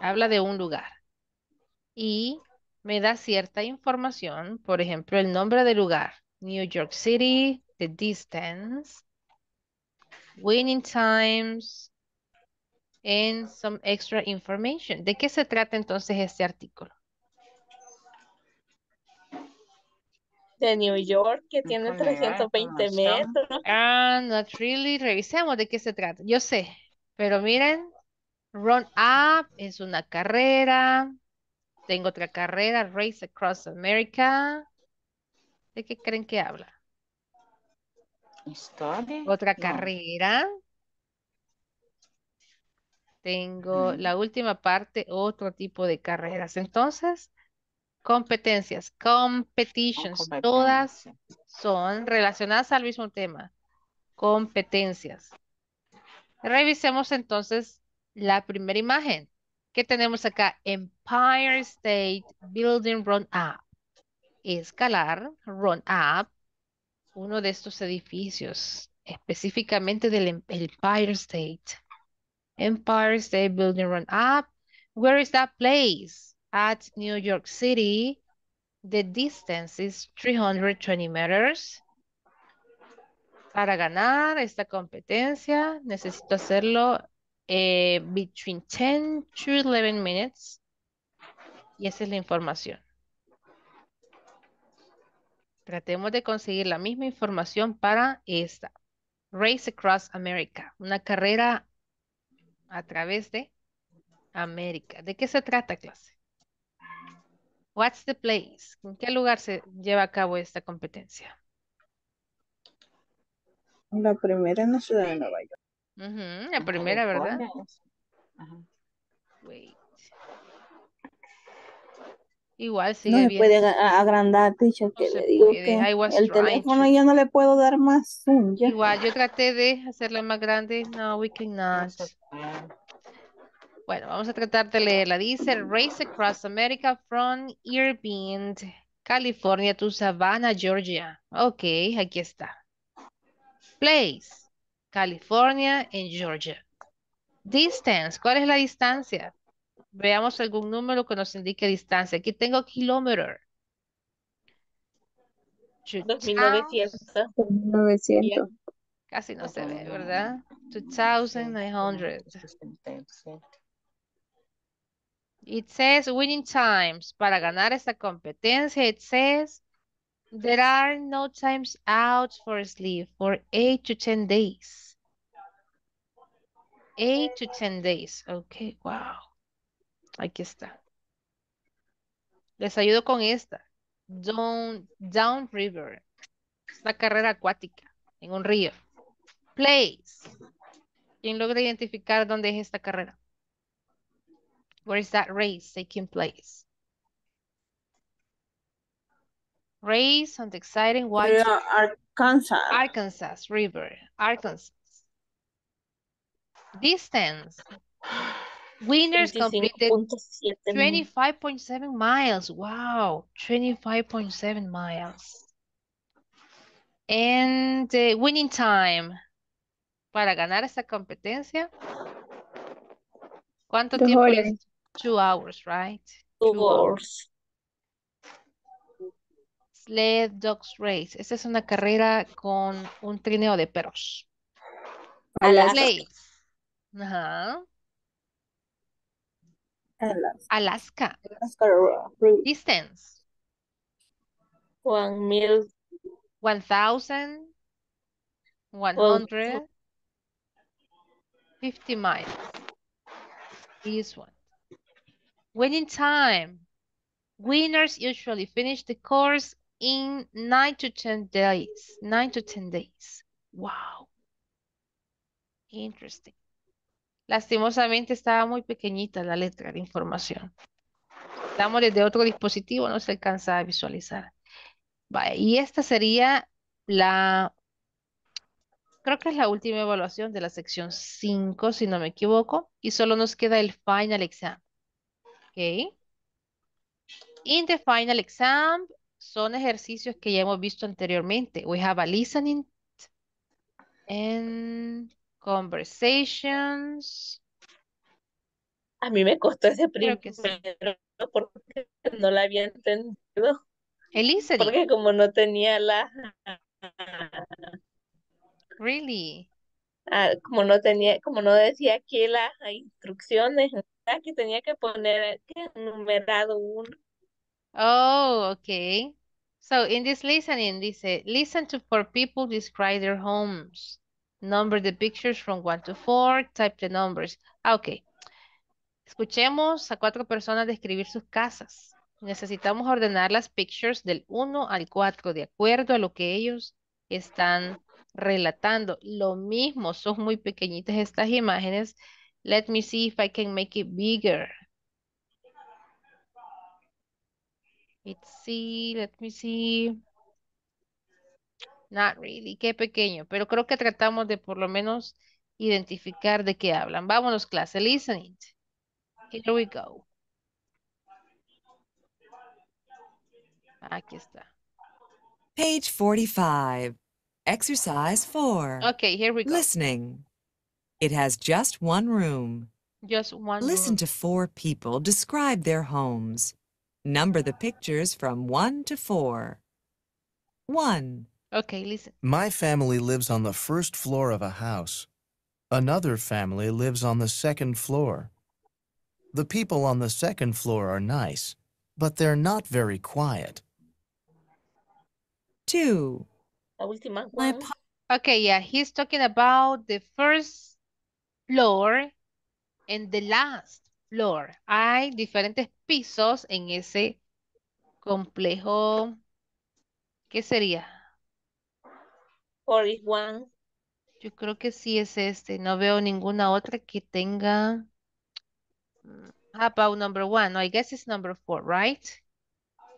Speaker 3: Habla de un lugar. Y me da cierta información, por ejemplo, el nombre del lugar. New York City, the distance, winning times, and some extra information. ¿De qué se trata entonces este artículo?
Speaker 5: De New York que tiene
Speaker 1: Híjole, ay,
Speaker 5: 320
Speaker 1: información.
Speaker 5: metros.
Speaker 3: Ah, not really. Revisemos de qué se trata. Yo sé, pero miren, Run Up es una carrera. Tengo otra carrera, Race Across America. ¿De qué creen que habla?
Speaker 1: Historia.
Speaker 3: Otra
Speaker 1: No.
Speaker 3: carrera. Tengo la última parte, otro tipo de carreras. Entonces, competencias, competitions, todas son relacionadas al mismo tema. Competencias. Revisemos entonces la primera imagen. ¿Qué tenemos acá? Empire State Building Run Up. Escalar, run up, uno de estos edificios, específicamente del Em- Empire State. Empire State Building Run Up. Where is that place? At New York City. The distance is 320 meters. Para ganar esta competencia, necesito hacerlo eh, between 10 to 11 minutes. Y esa es la información. Tratemos de conseguir la misma información para esta. Race Across America, una carrera a través de América. ¿De qué se trata, clase? What's the place? ¿En qué lugar se lleva a cabo esta competencia?
Speaker 4: La primera en la ciudad de Nueva York.
Speaker 3: Ujú, la
Speaker 1: En
Speaker 3: primera, ¿verdad?
Speaker 1: Ajá.
Speaker 3: Wait. Igual
Speaker 4: No
Speaker 3: sigue
Speaker 4: se
Speaker 3: bien.
Speaker 4: puede agrandar, teacher,
Speaker 3: No
Speaker 4: que
Speaker 3: se
Speaker 4: le digo
Speaker 3: puede.
Speaker 4: que el teléfono
Speaker 3: to.
Speaker 4: ya no le puedo dar más zoom, ya.
Speaker 3: Igual yo traté de hacerla más grande. No, we
Speaker 1: No
Speaker 3: cannot. Bueno, vamos a tratar de leerla. Dice, Race Across America from Irvine, California to Savannah, Georgia. Ok, aquí está. Place, California en Georgia. Distance, ¿cuál es la distancia? Veamos algún número que nos indique distancia. Aquí tengo kilómetro. To town,
Speaker 5: 2900.
Speaker 8: 900.
Speaker 3: casi no se ve. ¿verdad?
Speaker 1: Sí,
Speaker 3: 2900.
Speaker 1: 67.
Speaker 3: It says winning times. Para ganar esta competencia, it says there are no times out for sleep for 8 to 10 days. 8 to 10 days. Ok, wow. Aquí está. Les ayudo con esta. Down, down River. Es una carrera acuática en un río. Place. ¿Quién logra identificar dónde es esta carrera? Where is that race taking place? Race on the exciting white
Speaker 4: Pero Arkansas.
Speaker 3: Arkansas River, Arkansas. Distance. Winners completed
Speaker 5: 25.7
Speaker 3: miles. Wow, 25.7 miles. And the winning time. Para ganar esta competencia. ¿Cuánto
Speaker 8: Dos
Speaker 3: tiempo
Speaker 8: horas.
Speaker 3: es? Two hours, right?
Speaker 5: Two
Speaker 3: Two hours.
Speaker 5: hours.
Speaker 3: Sled Dogs Race. Esta es una carrera con un trineo de perros. Ajá.
Speaker 4: Alaska.
Speaker 3: Alaska.
Speaker 4: Alaska.
Speaker 3: Distance.
Speaker 5: One mil.
Speaker 3: 1,000. 100. 50 miles. This one. Winning time. Winners usually finish the course in 9 to 10 days. 9 to 10 days. Wow. Interesting. Lastimosamente estaba muy pequeñita la letra de información. Estamos desde otro dispositivo, no se alcanza a visualizar. Y esta sería la, creo que es la última evaluación de la sección 5, si no me equivoco, y solo nos queda el final exam. ¿Ok? In the final exam son ejercicios que ya hemos visto anteriormente. We have a listening and conversations.
Speaker 5: A mí me costó ese
Speaker 3: que sí.
Speaker 5: primero porque no la había entendido.
Speaker 3: El listening,
Speaker 5: Porque como no tenía la,
Speaker 3: really.
Speaker 5: ah, como no tenía, como no decía aquí las instrucciones, que tenía que poner que numerado uno.
Speaker 3: Oh, ok. So in this listening, dice, listen to four people describe their homes. Number the pictures from one to four, type the numbers. Ah, ok. Escuchemos a cuatro personas describir sus casas. Necesitamos ordenar las pictures del 1 al 4 de acuerdo a lo que ellos están relatando. Lo mismo, son muy pequeñitas estas imágenes. Let me see if I can make it bigger. Let's see, let me see. Not really, qué pequeño, pero creo que tratamos de por lo menos identificar de qué hablan. Vámonos, clase, listening. Here we go. Aquí está.
Speaker 10: Page 45. Exercise 4.
Speaker 3: Okay, here we go.
Speaker 10: Listening. It has just one room.
Speaker 3: Just one
Speaker 10: Listen
Speaker 3: room.
Speaker 10: to four people describe their homes. Number the pictures from 1 to 4. 1,
Speaker 3: Okay, listen.
Speaker 11: My family lives on the first floor of a house. Another family lives on the second floor. The people on the second floor are nice, but they're not very quiet.
Speaker 10: 2.
Speaker 2: La última.
Speaker 10: My
Speaker 3: Okay, yeah, he's talking about the first floor and the last floor. Hay diferentes pisos en ese complejo. ¿Qué sería?
Speaker 2: Or is one.
Speaker 3: Yo creo que sí es este. No veo ninguna otra que tenga. Mm, How about number one? No, I guess it's number four, right?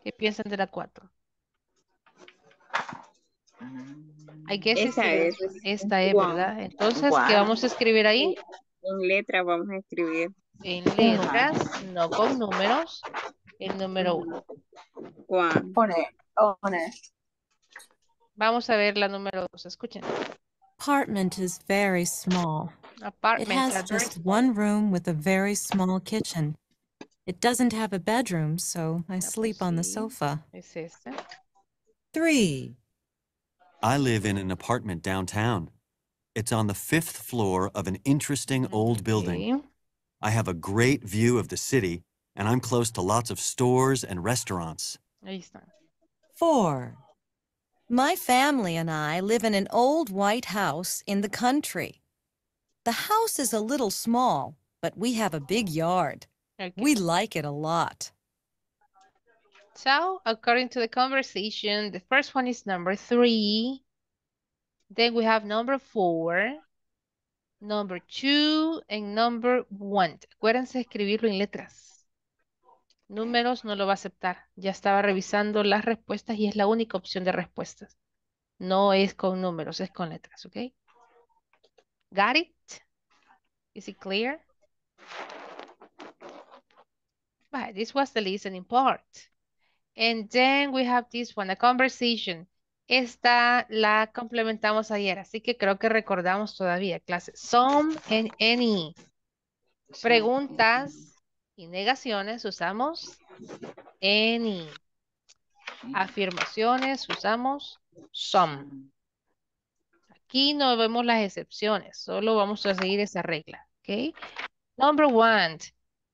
Speaker 3: ¿Qué piensan de la cuatro? I guess it's
Speaker 5: Esa
Speaker 3: the-
Speaker 5: es.
Speaker 3: esta es. ¿verdad? Entonces,
Speaker 1: One.
Speaker 3: ¿qué vamos a escribir ahí?
Speaker 5: En letra vamos a escribir
Speaker 3: En letras, no con números. El número uno.
Speaker 5: Juan.
Speaker 4: Pone, pone.
Speaker 3: Vamos a ver la número dos. Escuchen.
Speaker 12: Apartment is very small. It
Speaker 3: Apartments are
Speaker 12: has just
Speaker 3: small.
Speaker 12: one room with a very small kitchen. It doesn't have a bedroom, so I
Speaker 3: Ah,
Speaker 12: sleep
Speaker 3: pues
Speaker 12: on the sofa.
Speaker 3: Es este.
Speaker 10: 3.
Speaker 13: I live in an apartment downtown. It's on the fifth floor of an interesting old building.
Speaker 3: Ok.
Speaker 13: I have a great view of the city, and I'm close to lots of stores and restaurants.
Speaker 3: Ahí está.
Speaker 10: 4.
Speaker 12: My family and I live in an old white house in the country. The house is a little small, but we have a big yard.
Speaker 3: Ok.
Speaker 12: We like it a lot.
Speaker 3: So, according to the conversation, the first one is number three. Then we have number four, number two, and number one. Acuérdense de escribirlo en letras. Números no lo va a aceptar. Ya estaba revisando las respuestas y es la única opción de respuestas. No es con números, es con letras, ¿ok? Got it? Is it clear? Right, this was the listening part. And then we have this one, a conversation. Esta la complementamos ayer, así que creo que recordamos todavía, clase. Some and any. Preguntas y negaciones usamos any. Afirmaciones usamos some. Aquí no vemos las excepciones, solo vamos a seguir esa regla, ¿ok? Number one,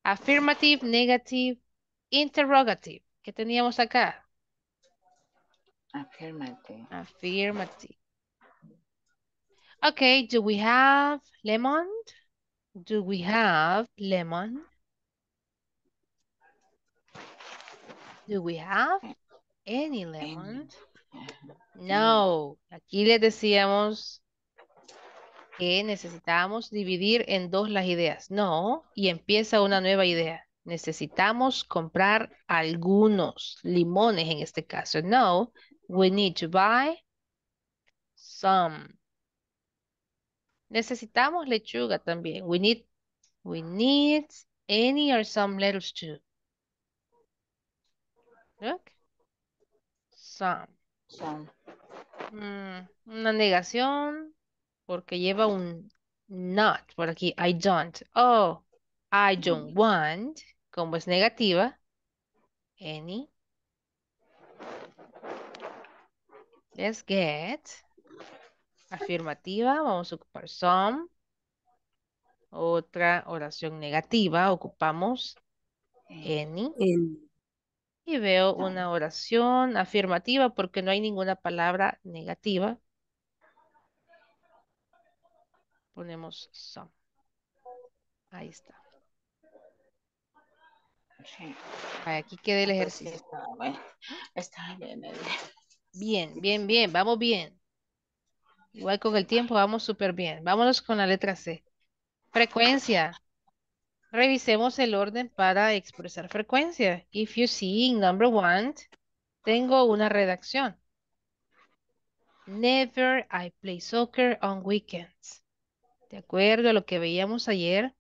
Speaker 3: affirmative, negative, interrogative. ¿Qué teníamos acá?
Speaker 1: Affirmative.
Speaker 3: Affirmative. Okay, do we have lemon? Do we have lemon? Do we have any lemon? No, aquí les decíamos que necesitamos dividir en dos las ideas. No, y empieza una nueva idea. Necesitamos comprar algunos limones en este caso. No, we need to buy some. Necesitamos lechuga también. We need, we need any or some lettuce too. Look. Some.
Speaker 1: Some.
Speaker 3: Mm, una negación porque lleva un not por aquí. I don't. Oh, I don't want. Como es negativa. Any. Let's get. Afirmativa. Vamos a ocupar some. Otra oración negativa. Ocupamos any. Y veo una oración afirmativa porque no hay ninguna palabra negativa. Ponemos some. Ahí está.
Speaker 1: Sí.
Speaker 3: Aquí queda el
Speaker 1: Pues
Speaker 3: ejercicio.
Speaker 1: bueno. Estaba bien. el-
Speaker 3: Bien, bien, bien. Vamos bien. Igual con el tiempo vamos súper bien. Vámonos con la letra C. Frecuencia. Revisemos el orden para expresar frecuencia. If you see in number one, tengo una redacción. Never I play soccer on weekends. De acuerdo a lo que veíamos ayer,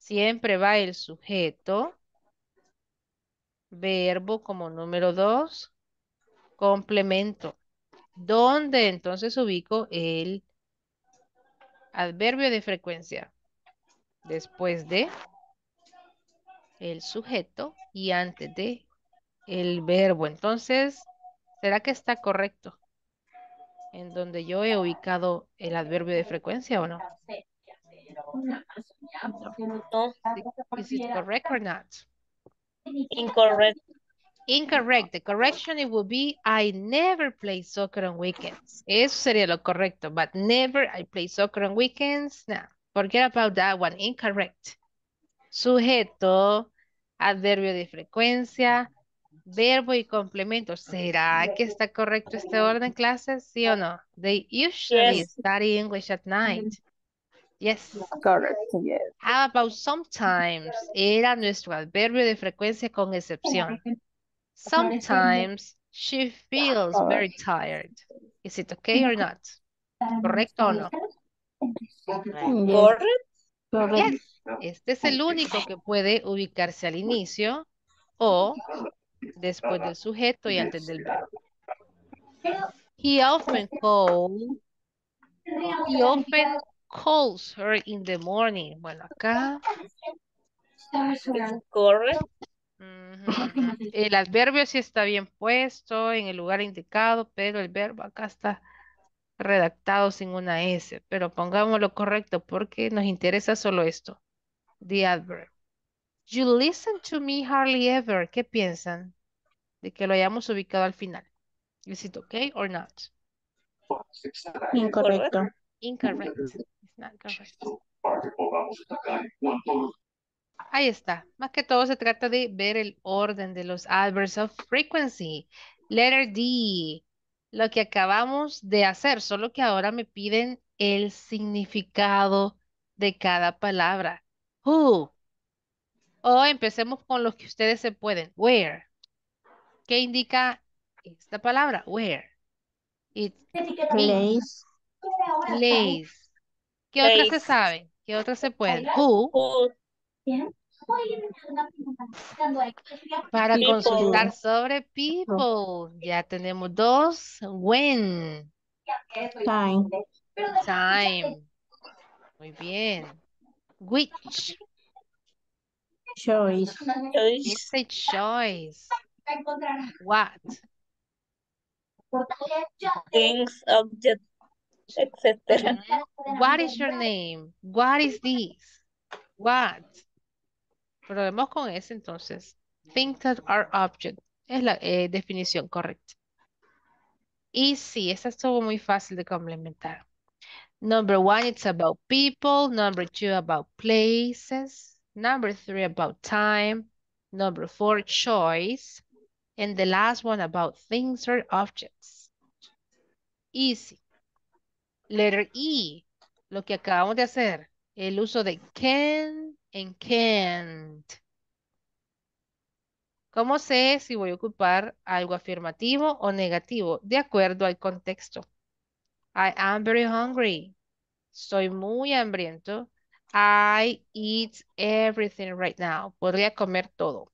Speaker 3: siempre va el sujeto, verbo como número dos, complemento. ¿Dónde entonces ubico el adverbio de frecuencia? Después de el sujeto y antes de el verbo. Entonces, ¿será que está correcto? En donde yo he ubicado el adverbio de frecuencia o no?
Speaker 2: No,
Speaker 3: Is it correct or not?
Speaker 2: incorrect.
Speaker 3: Incorrect. The correction it would be I never play soccer on weekends. Eso sería lo correcto. But never I play soccer on weekends. No. Forget about that one. Incorrect. Sujeto, adverbio de frecuencia, verbo y complemento. ¿Será que está correcto este orden, clases? ¿Sí o no? They usually
Speaker 2: Yes.
Speaker 3: study English at night. Yes.
Speaker 4: Correct, yes.
Speaker 3: How about sometimes? Era nuestro adverbio de frecuencia con excepción. Sometimes she feels very tired. Is it okay or not? ¿Correcto o no?
Speaker 2: Correct.
Speaker 3: Yes. Este es el único que puede ubicarse al inicio o después del sujeto y antes del verbo. He often calls, he often calls her in the morning. Bueno, acá
Speaker 2: Correct.
Speaker 3: El adverbio sí está bien puesto en el lugar indicado, pero el verbo acá está redactado sin una S. Pero pongámoslo correcto porque nos interesa solo esto. The adverb. You listen to me hardly ever. ¿Qué piensan? De que lo hayamos ubicado al final. Is it okay or not?
Speaker 4: Incorrecto.
Speaker 3: Ahí está. Más que todo se trata de ver el orden de los adverbs of frequency. Letter D. Lo que acabamos de hacer, solo que ahora me piden el significado de cada palabra. Who. O empecemos con los que ustedes se pueden. Where. ¿Qué indica esta palabra? Where. It means place. ¿Qué otras se saben? ¿Qué otras se pueden? Who.
Speaker 2: Who.
Speaker 3: Para
Speaker 2: People.
Speaker 3: consultar sobre people. Ya tenemos dos. When.
Speaker 4: Time.
Speaker 3: Time. Muy bien. Which.
Speaker 4: Choice.
Speaker 2: Choice.
Speaker 3: It's a choice. What.
Speaker 2: Things, objects, etc.
Speaker 3: What is your name? What is this? What. Probemos con ese entonces. Things that are object. Es la eh, definición correcta. Y sí, esta estuvo muy fácil de complementar. Number one, it's about people. Number two, about places. Number three, about time. Number four, choice. And the last one, about things or objects. Easy. Letter E, lo que acabamos de hacer. El uso de can and can't. ¿Cómo sé si voy a ocupar algo afirmativo o negativo? De acuerdo al contexto. I am very hungry. Estoy muy hambriento. I eat everything right now. Podría comer todo.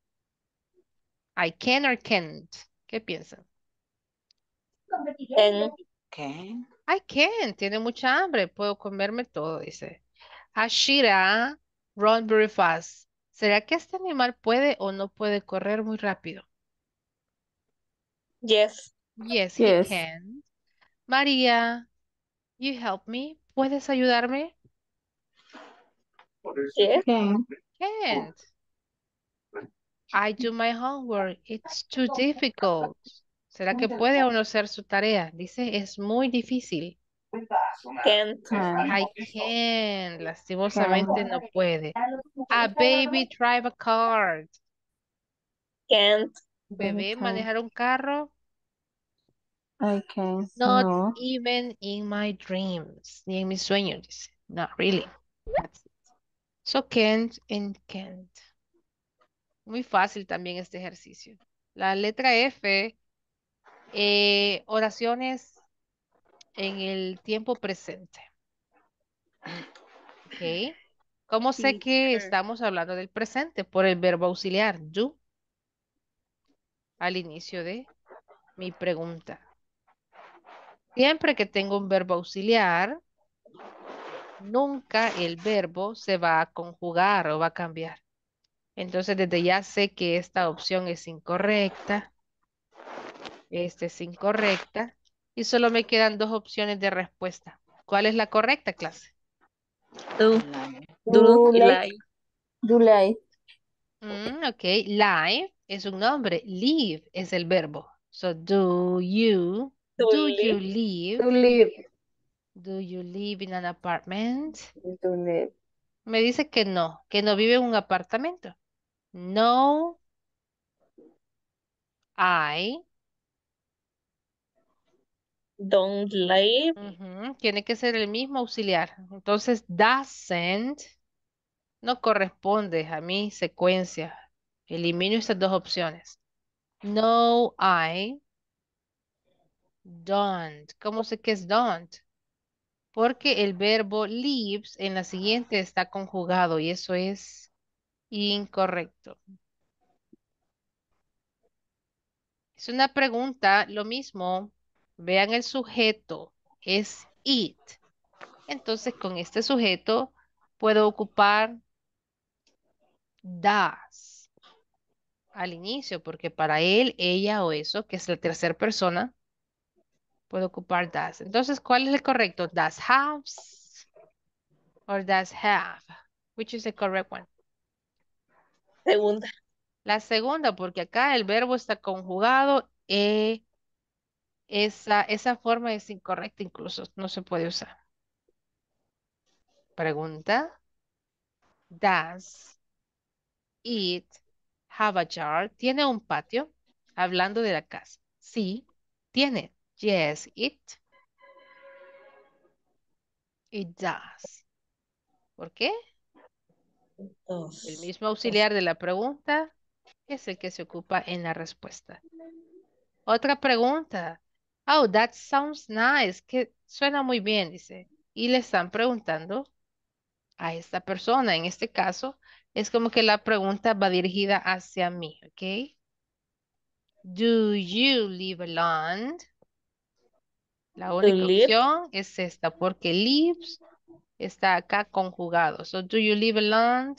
Speaker 3: I can or can't. ¿Qué piensan?
Speaker 2: Can.
Speaker 3: I can. Tiene mucha hambre. Puedo comerme todo, dice. Ashira run very fast. ¿Será que este animal puede o no puede correr muy rápido?
Speaker 2: Yes.
Speaker 3: Yes,
Speaker 4: Yes.
Speaker 3: he can. María, you help me. ¿Puedes ayudarme?
Speaker 2: Yes.
Speaker 4: Can.
Speaker 3: Can't. I do my homework. It's too difficult. ¿Será que puede uno hacer su tarea? Dice, es muy difícil.
Speaker 2: Can't.
Speaker 3: I can. Lastimosamente no puede. A baby drive a car.
Speaker 2: Can't.
Speaker 3: Bebé manejar un carro.
Speaker 4: I can.
Speaker 3: Not
Speaker 4: No.
Speaker 3: even in my dreams. Ni en mis sueños, dice. Not really. That's it. So can't and can't. Muy fácil también este ejercicio. La letra F, eh, oraciones en el tiempo presente. Ok. ¿Cómo sé que estamos hablando del presente? Por el verbo auxiliar, do, al inicio de mi pregunta. Siempre que tengo un verbo auxiliar, nunca el verbo se va a conjugar o va a cambiar. Entonces, desde ya sé que esta opción es incorrecta. Esta es incorrecta. Y solo me quedan dos opciones de respuesta. ¿Cuál es la correcta, clase?
Speaker 2: Do.
Speaker 4: Do
Speaker 2: lie.
Speaker 4: Do like.
Speaker 3: Mm, ok, live es un nombre, live es el verbo. So, do you,
Speaker 2: Do
Speaker 3: do you
Speaker 2: live.
Speaker 3: live,
Speaker 4: Do live.
Speaker 3: do you live in an apartment?
Speaker 4: Do live.
Speaker 3: Me dice que no, que no vive en un apartamento. No, I,
Speaker 2: Don't live.
Speaker 3: tiene que ser el mismo auxiliar. Entonces, doesn't no corresponde a mi secuencia. Elimino estas dos opciones. No, I don't. ¿Cómo sé que es don't? Porque el verbo lives en la siguiente está conjugado y eso es incorrecto. Es una pregunta, lo mismo. Vean el sujeto, es it. Entonces, con este sujeto puedo ocupar does al inicio, porque para él, ella o eso, que es la tercera persona, puedo ocupar does. Entonces, ¿cuál es el correcto? Does has or does have? Which is the correct one?
Speaker 2: Segunda.
Speaker 3: La segunda, porque acá el verbo está conjugado, eh, esa, esa forma es incorrecta incluso, no se puede usar. Pregunta. Does it have a yard? ¿Tiene un patio? Hablando de la casa. Sí, tiene. Yes, it. It does. ¿Por qué? El mismo auxiliar de la pregunta es el que se ocupa en la respuesta. Otra pregunta. Oh, that sounds nice. Que suena muy bien, dice. Y le están preguntando a esta persona. En este caso, es como que la pregunta va dirigida hacia mí, ¿ok? Do you live alone? La única
Speaker 2: live.
Speaker 3: opción es esta, porque lives está acá conjugado. So, do you live alone?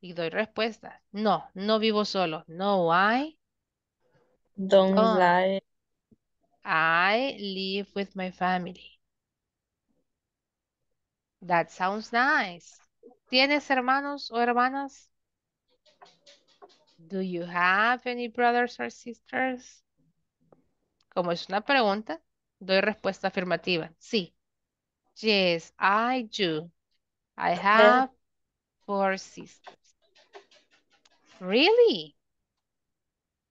Speaker 3: Y doy respuesta. No, no vivo solo. No, I,
Speaker 2: Don't
Speaker 3: Don't.
Speaker 2: lie.
Speaker 3: I live with my family. That sounds nice. ¿Tienes hermanos o hermanas? Do you have any brothers or sisters? Como es una pregunta, doy respuesta afirmativa. Sí. Yes, I do. I have four sisters. Really?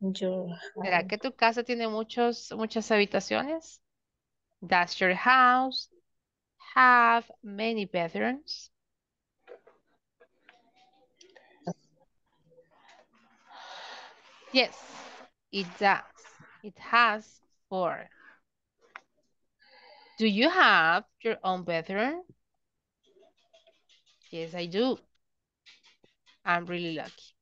Speaker 2: You
Speaker 3: ¿Será que tu casa tiene muchos, muchas habitaciones? Does your house have many bedrooms? Yes, it does. It has four. Do you have your own bedroom? Yes, I do. I'm really lucky.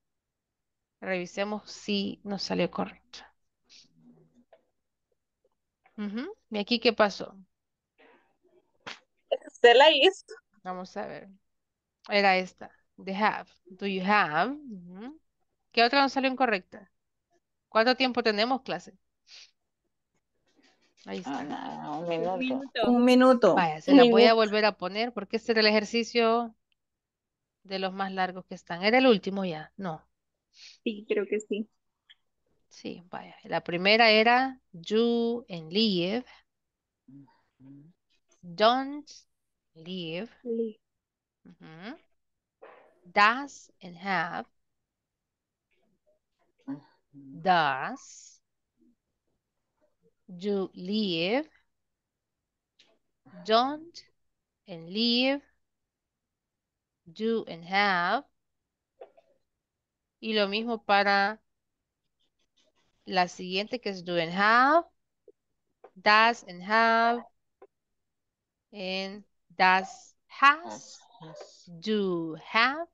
Speaker 3: Revisemos si nos salió correcto. ¿Y aquí qué pasó?
Speaker 2: Usted la hizo.
Speaker 3: Vamos a ver. Era esta. The have. Do you have? ¿Qué otra nos salió incorrecta? ¿Cuánto tiempo tenemos, clase? Ahí
Speaker 1: Ah,
Speaker 3: está.
Speaker 1: nada, un
Speaker 2: Un
Speaker 1: minuto.
Speaker 4: Un minuto.
Speaker 3: Vaya, se la voy a volver a poner porque este era el ejercicio de los más largos que están. ¿Era el último ya? No.
Speaker 5: Sí, creo que sí.
Speaker 3: Sí, vaya. La primera era you and live. Don't live.
Speaker 5: Live.
Speaker 3: Ujú. Does and have. Does. You live. Don't and live. Do and have. Y lo mismo para la siguiente que es do and have. Does and have. And does has. Do have.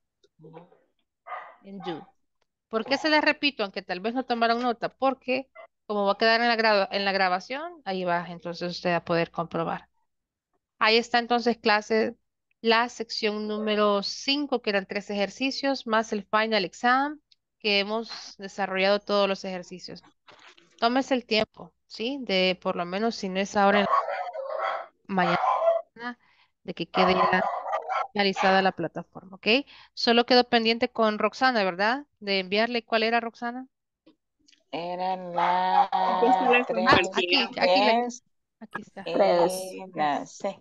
Speaker 3: And do. ¿Por qué se les repito? Aunque tal vez no tomaron nota. Porque como va a quedar en la, en la grabación, ahí va entonces usted a poder comprobar. Ahí está entonces clase, la sección número 5, que eran tres ejercicios, más el final exam, que hemos desarrollado todos los ejercicios. Tómese el tiempo, ¿sí? De por lo menos, si no es ahora, en la mañana, de que quede ya finalizada la plataforma, ¿ok? Solo quedó pendiente con Roxana, ¿verdad? De enviarle cuál era Roxana.
Speaker 1: Era la.
Speaker 3: Aquí, aquí, está.
Speaker 1: la C.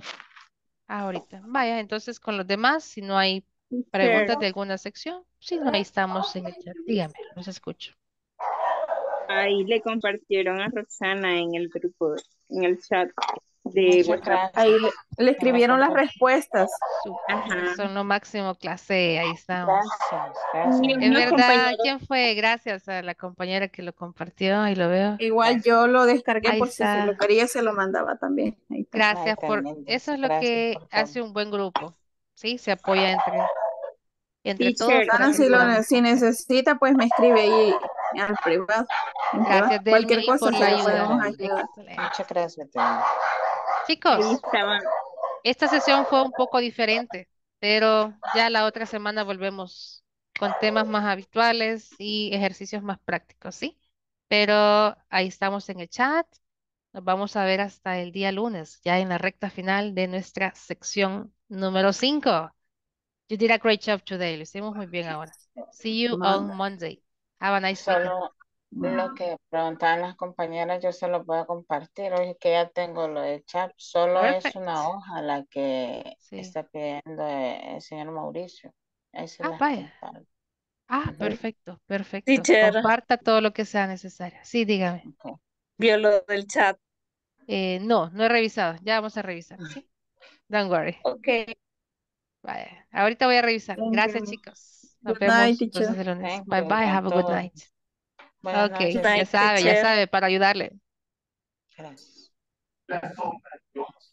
Speaker 3: Ah, ahorita. Vaya, entonces con los demás, si no hay preguntas de alguna sección, si no, ahí estamos en el chat. Dígame, los escucho.
Speaker 5: Ahí le compartieron a Roxana en el grupo, en el chat de
Speaker 1: gracias.
Speaker 4: Ahí le, le escribieron las respuestas.
Speaker 5: Ajá.
Speaker 3: Son lo máximo clase, ahí estamos.
Speaker 1: Gracias,
Speaker 3: Es verdad, ¿quién fue? Gracias a la compañera que lo compartió y lo veo.
Speaker 4: Igual yo lo descargué
Speaker 3: Ahí
Speaker 4: por si se lo quería, se lo mandaba también.
Speaker 3: Gracias
Speaker 1: Ay,
Speaker 3: por, eso es lo
Speaker 1: Gracias
Speaker 3: que hace un buen grupo, ¿sí? Se apoya entre, entre todos
Speaker 5: Teacher,
Speaker 3: para
Speaker 4: Ana,
Speaker 3: que
Speaker 4: si, lo, si necesita, pues me escribe ahí al privado. en privado.
Speaker 3: Gracias,
Speaker 4: Cualquier
Speaker 3: Delmi,
Speaker 4: cosa
Speaker 3: por la
Speaker 4: le
Speaker 3: ayuda.
Speaker 1: Muchas gracias.
Speaker 3: Chicos, esta sesión fue un poco diferente, pero ya la otra semana volvemos con temas más habituales y ejercicios más prácticos, ¿sí? Pero ahí estamos en el chat. Nos vamos a ver hasta el día lunes, ya en la recta final de nuestra sección número 5. You did a great job today. Lo hicimos muy bien ahora. See you on. Monday. Have a nice weekend.
Speaker 1: Lo que preguntaban las compañeras, yo se lo voy a compartir. Hoy que ya tengo lo de chat, solo es una hoja la que
Speaker 3: Sí.
Speaker 1: está pidiendo el señor Mauricio. Se
Speaker 3: Ah, vaya.
Speaker 1: comparto.
Speaker 3: Ah, perfecto, perfecto.
Speaker 2: Teacher.
Speaker 3: Comparta todo lo que sea necesario. Sí, dígame.
Speaker 2: Vio lo del chat.
Speaker 3: Eh, no, no he revisado. Ya vamos a revisar, ¿sí? Don't worry.
Speaker 2: Ok.
Speaker 3: Vaya. Ahorita voy a revisar. Gracias, chicos. Nos
Speaker 4: Good
Speaker 3: vemos
Speaker 4: night,
Speaker 3: lunes. Bye bye. Have a good night.
Speaker 1: Buenas
Speaker 3: Ok,
Speaker 1: noches.
Speaker 3: ya sabe, ya sabe, para ayudarle.
Speaker 1: Gracias.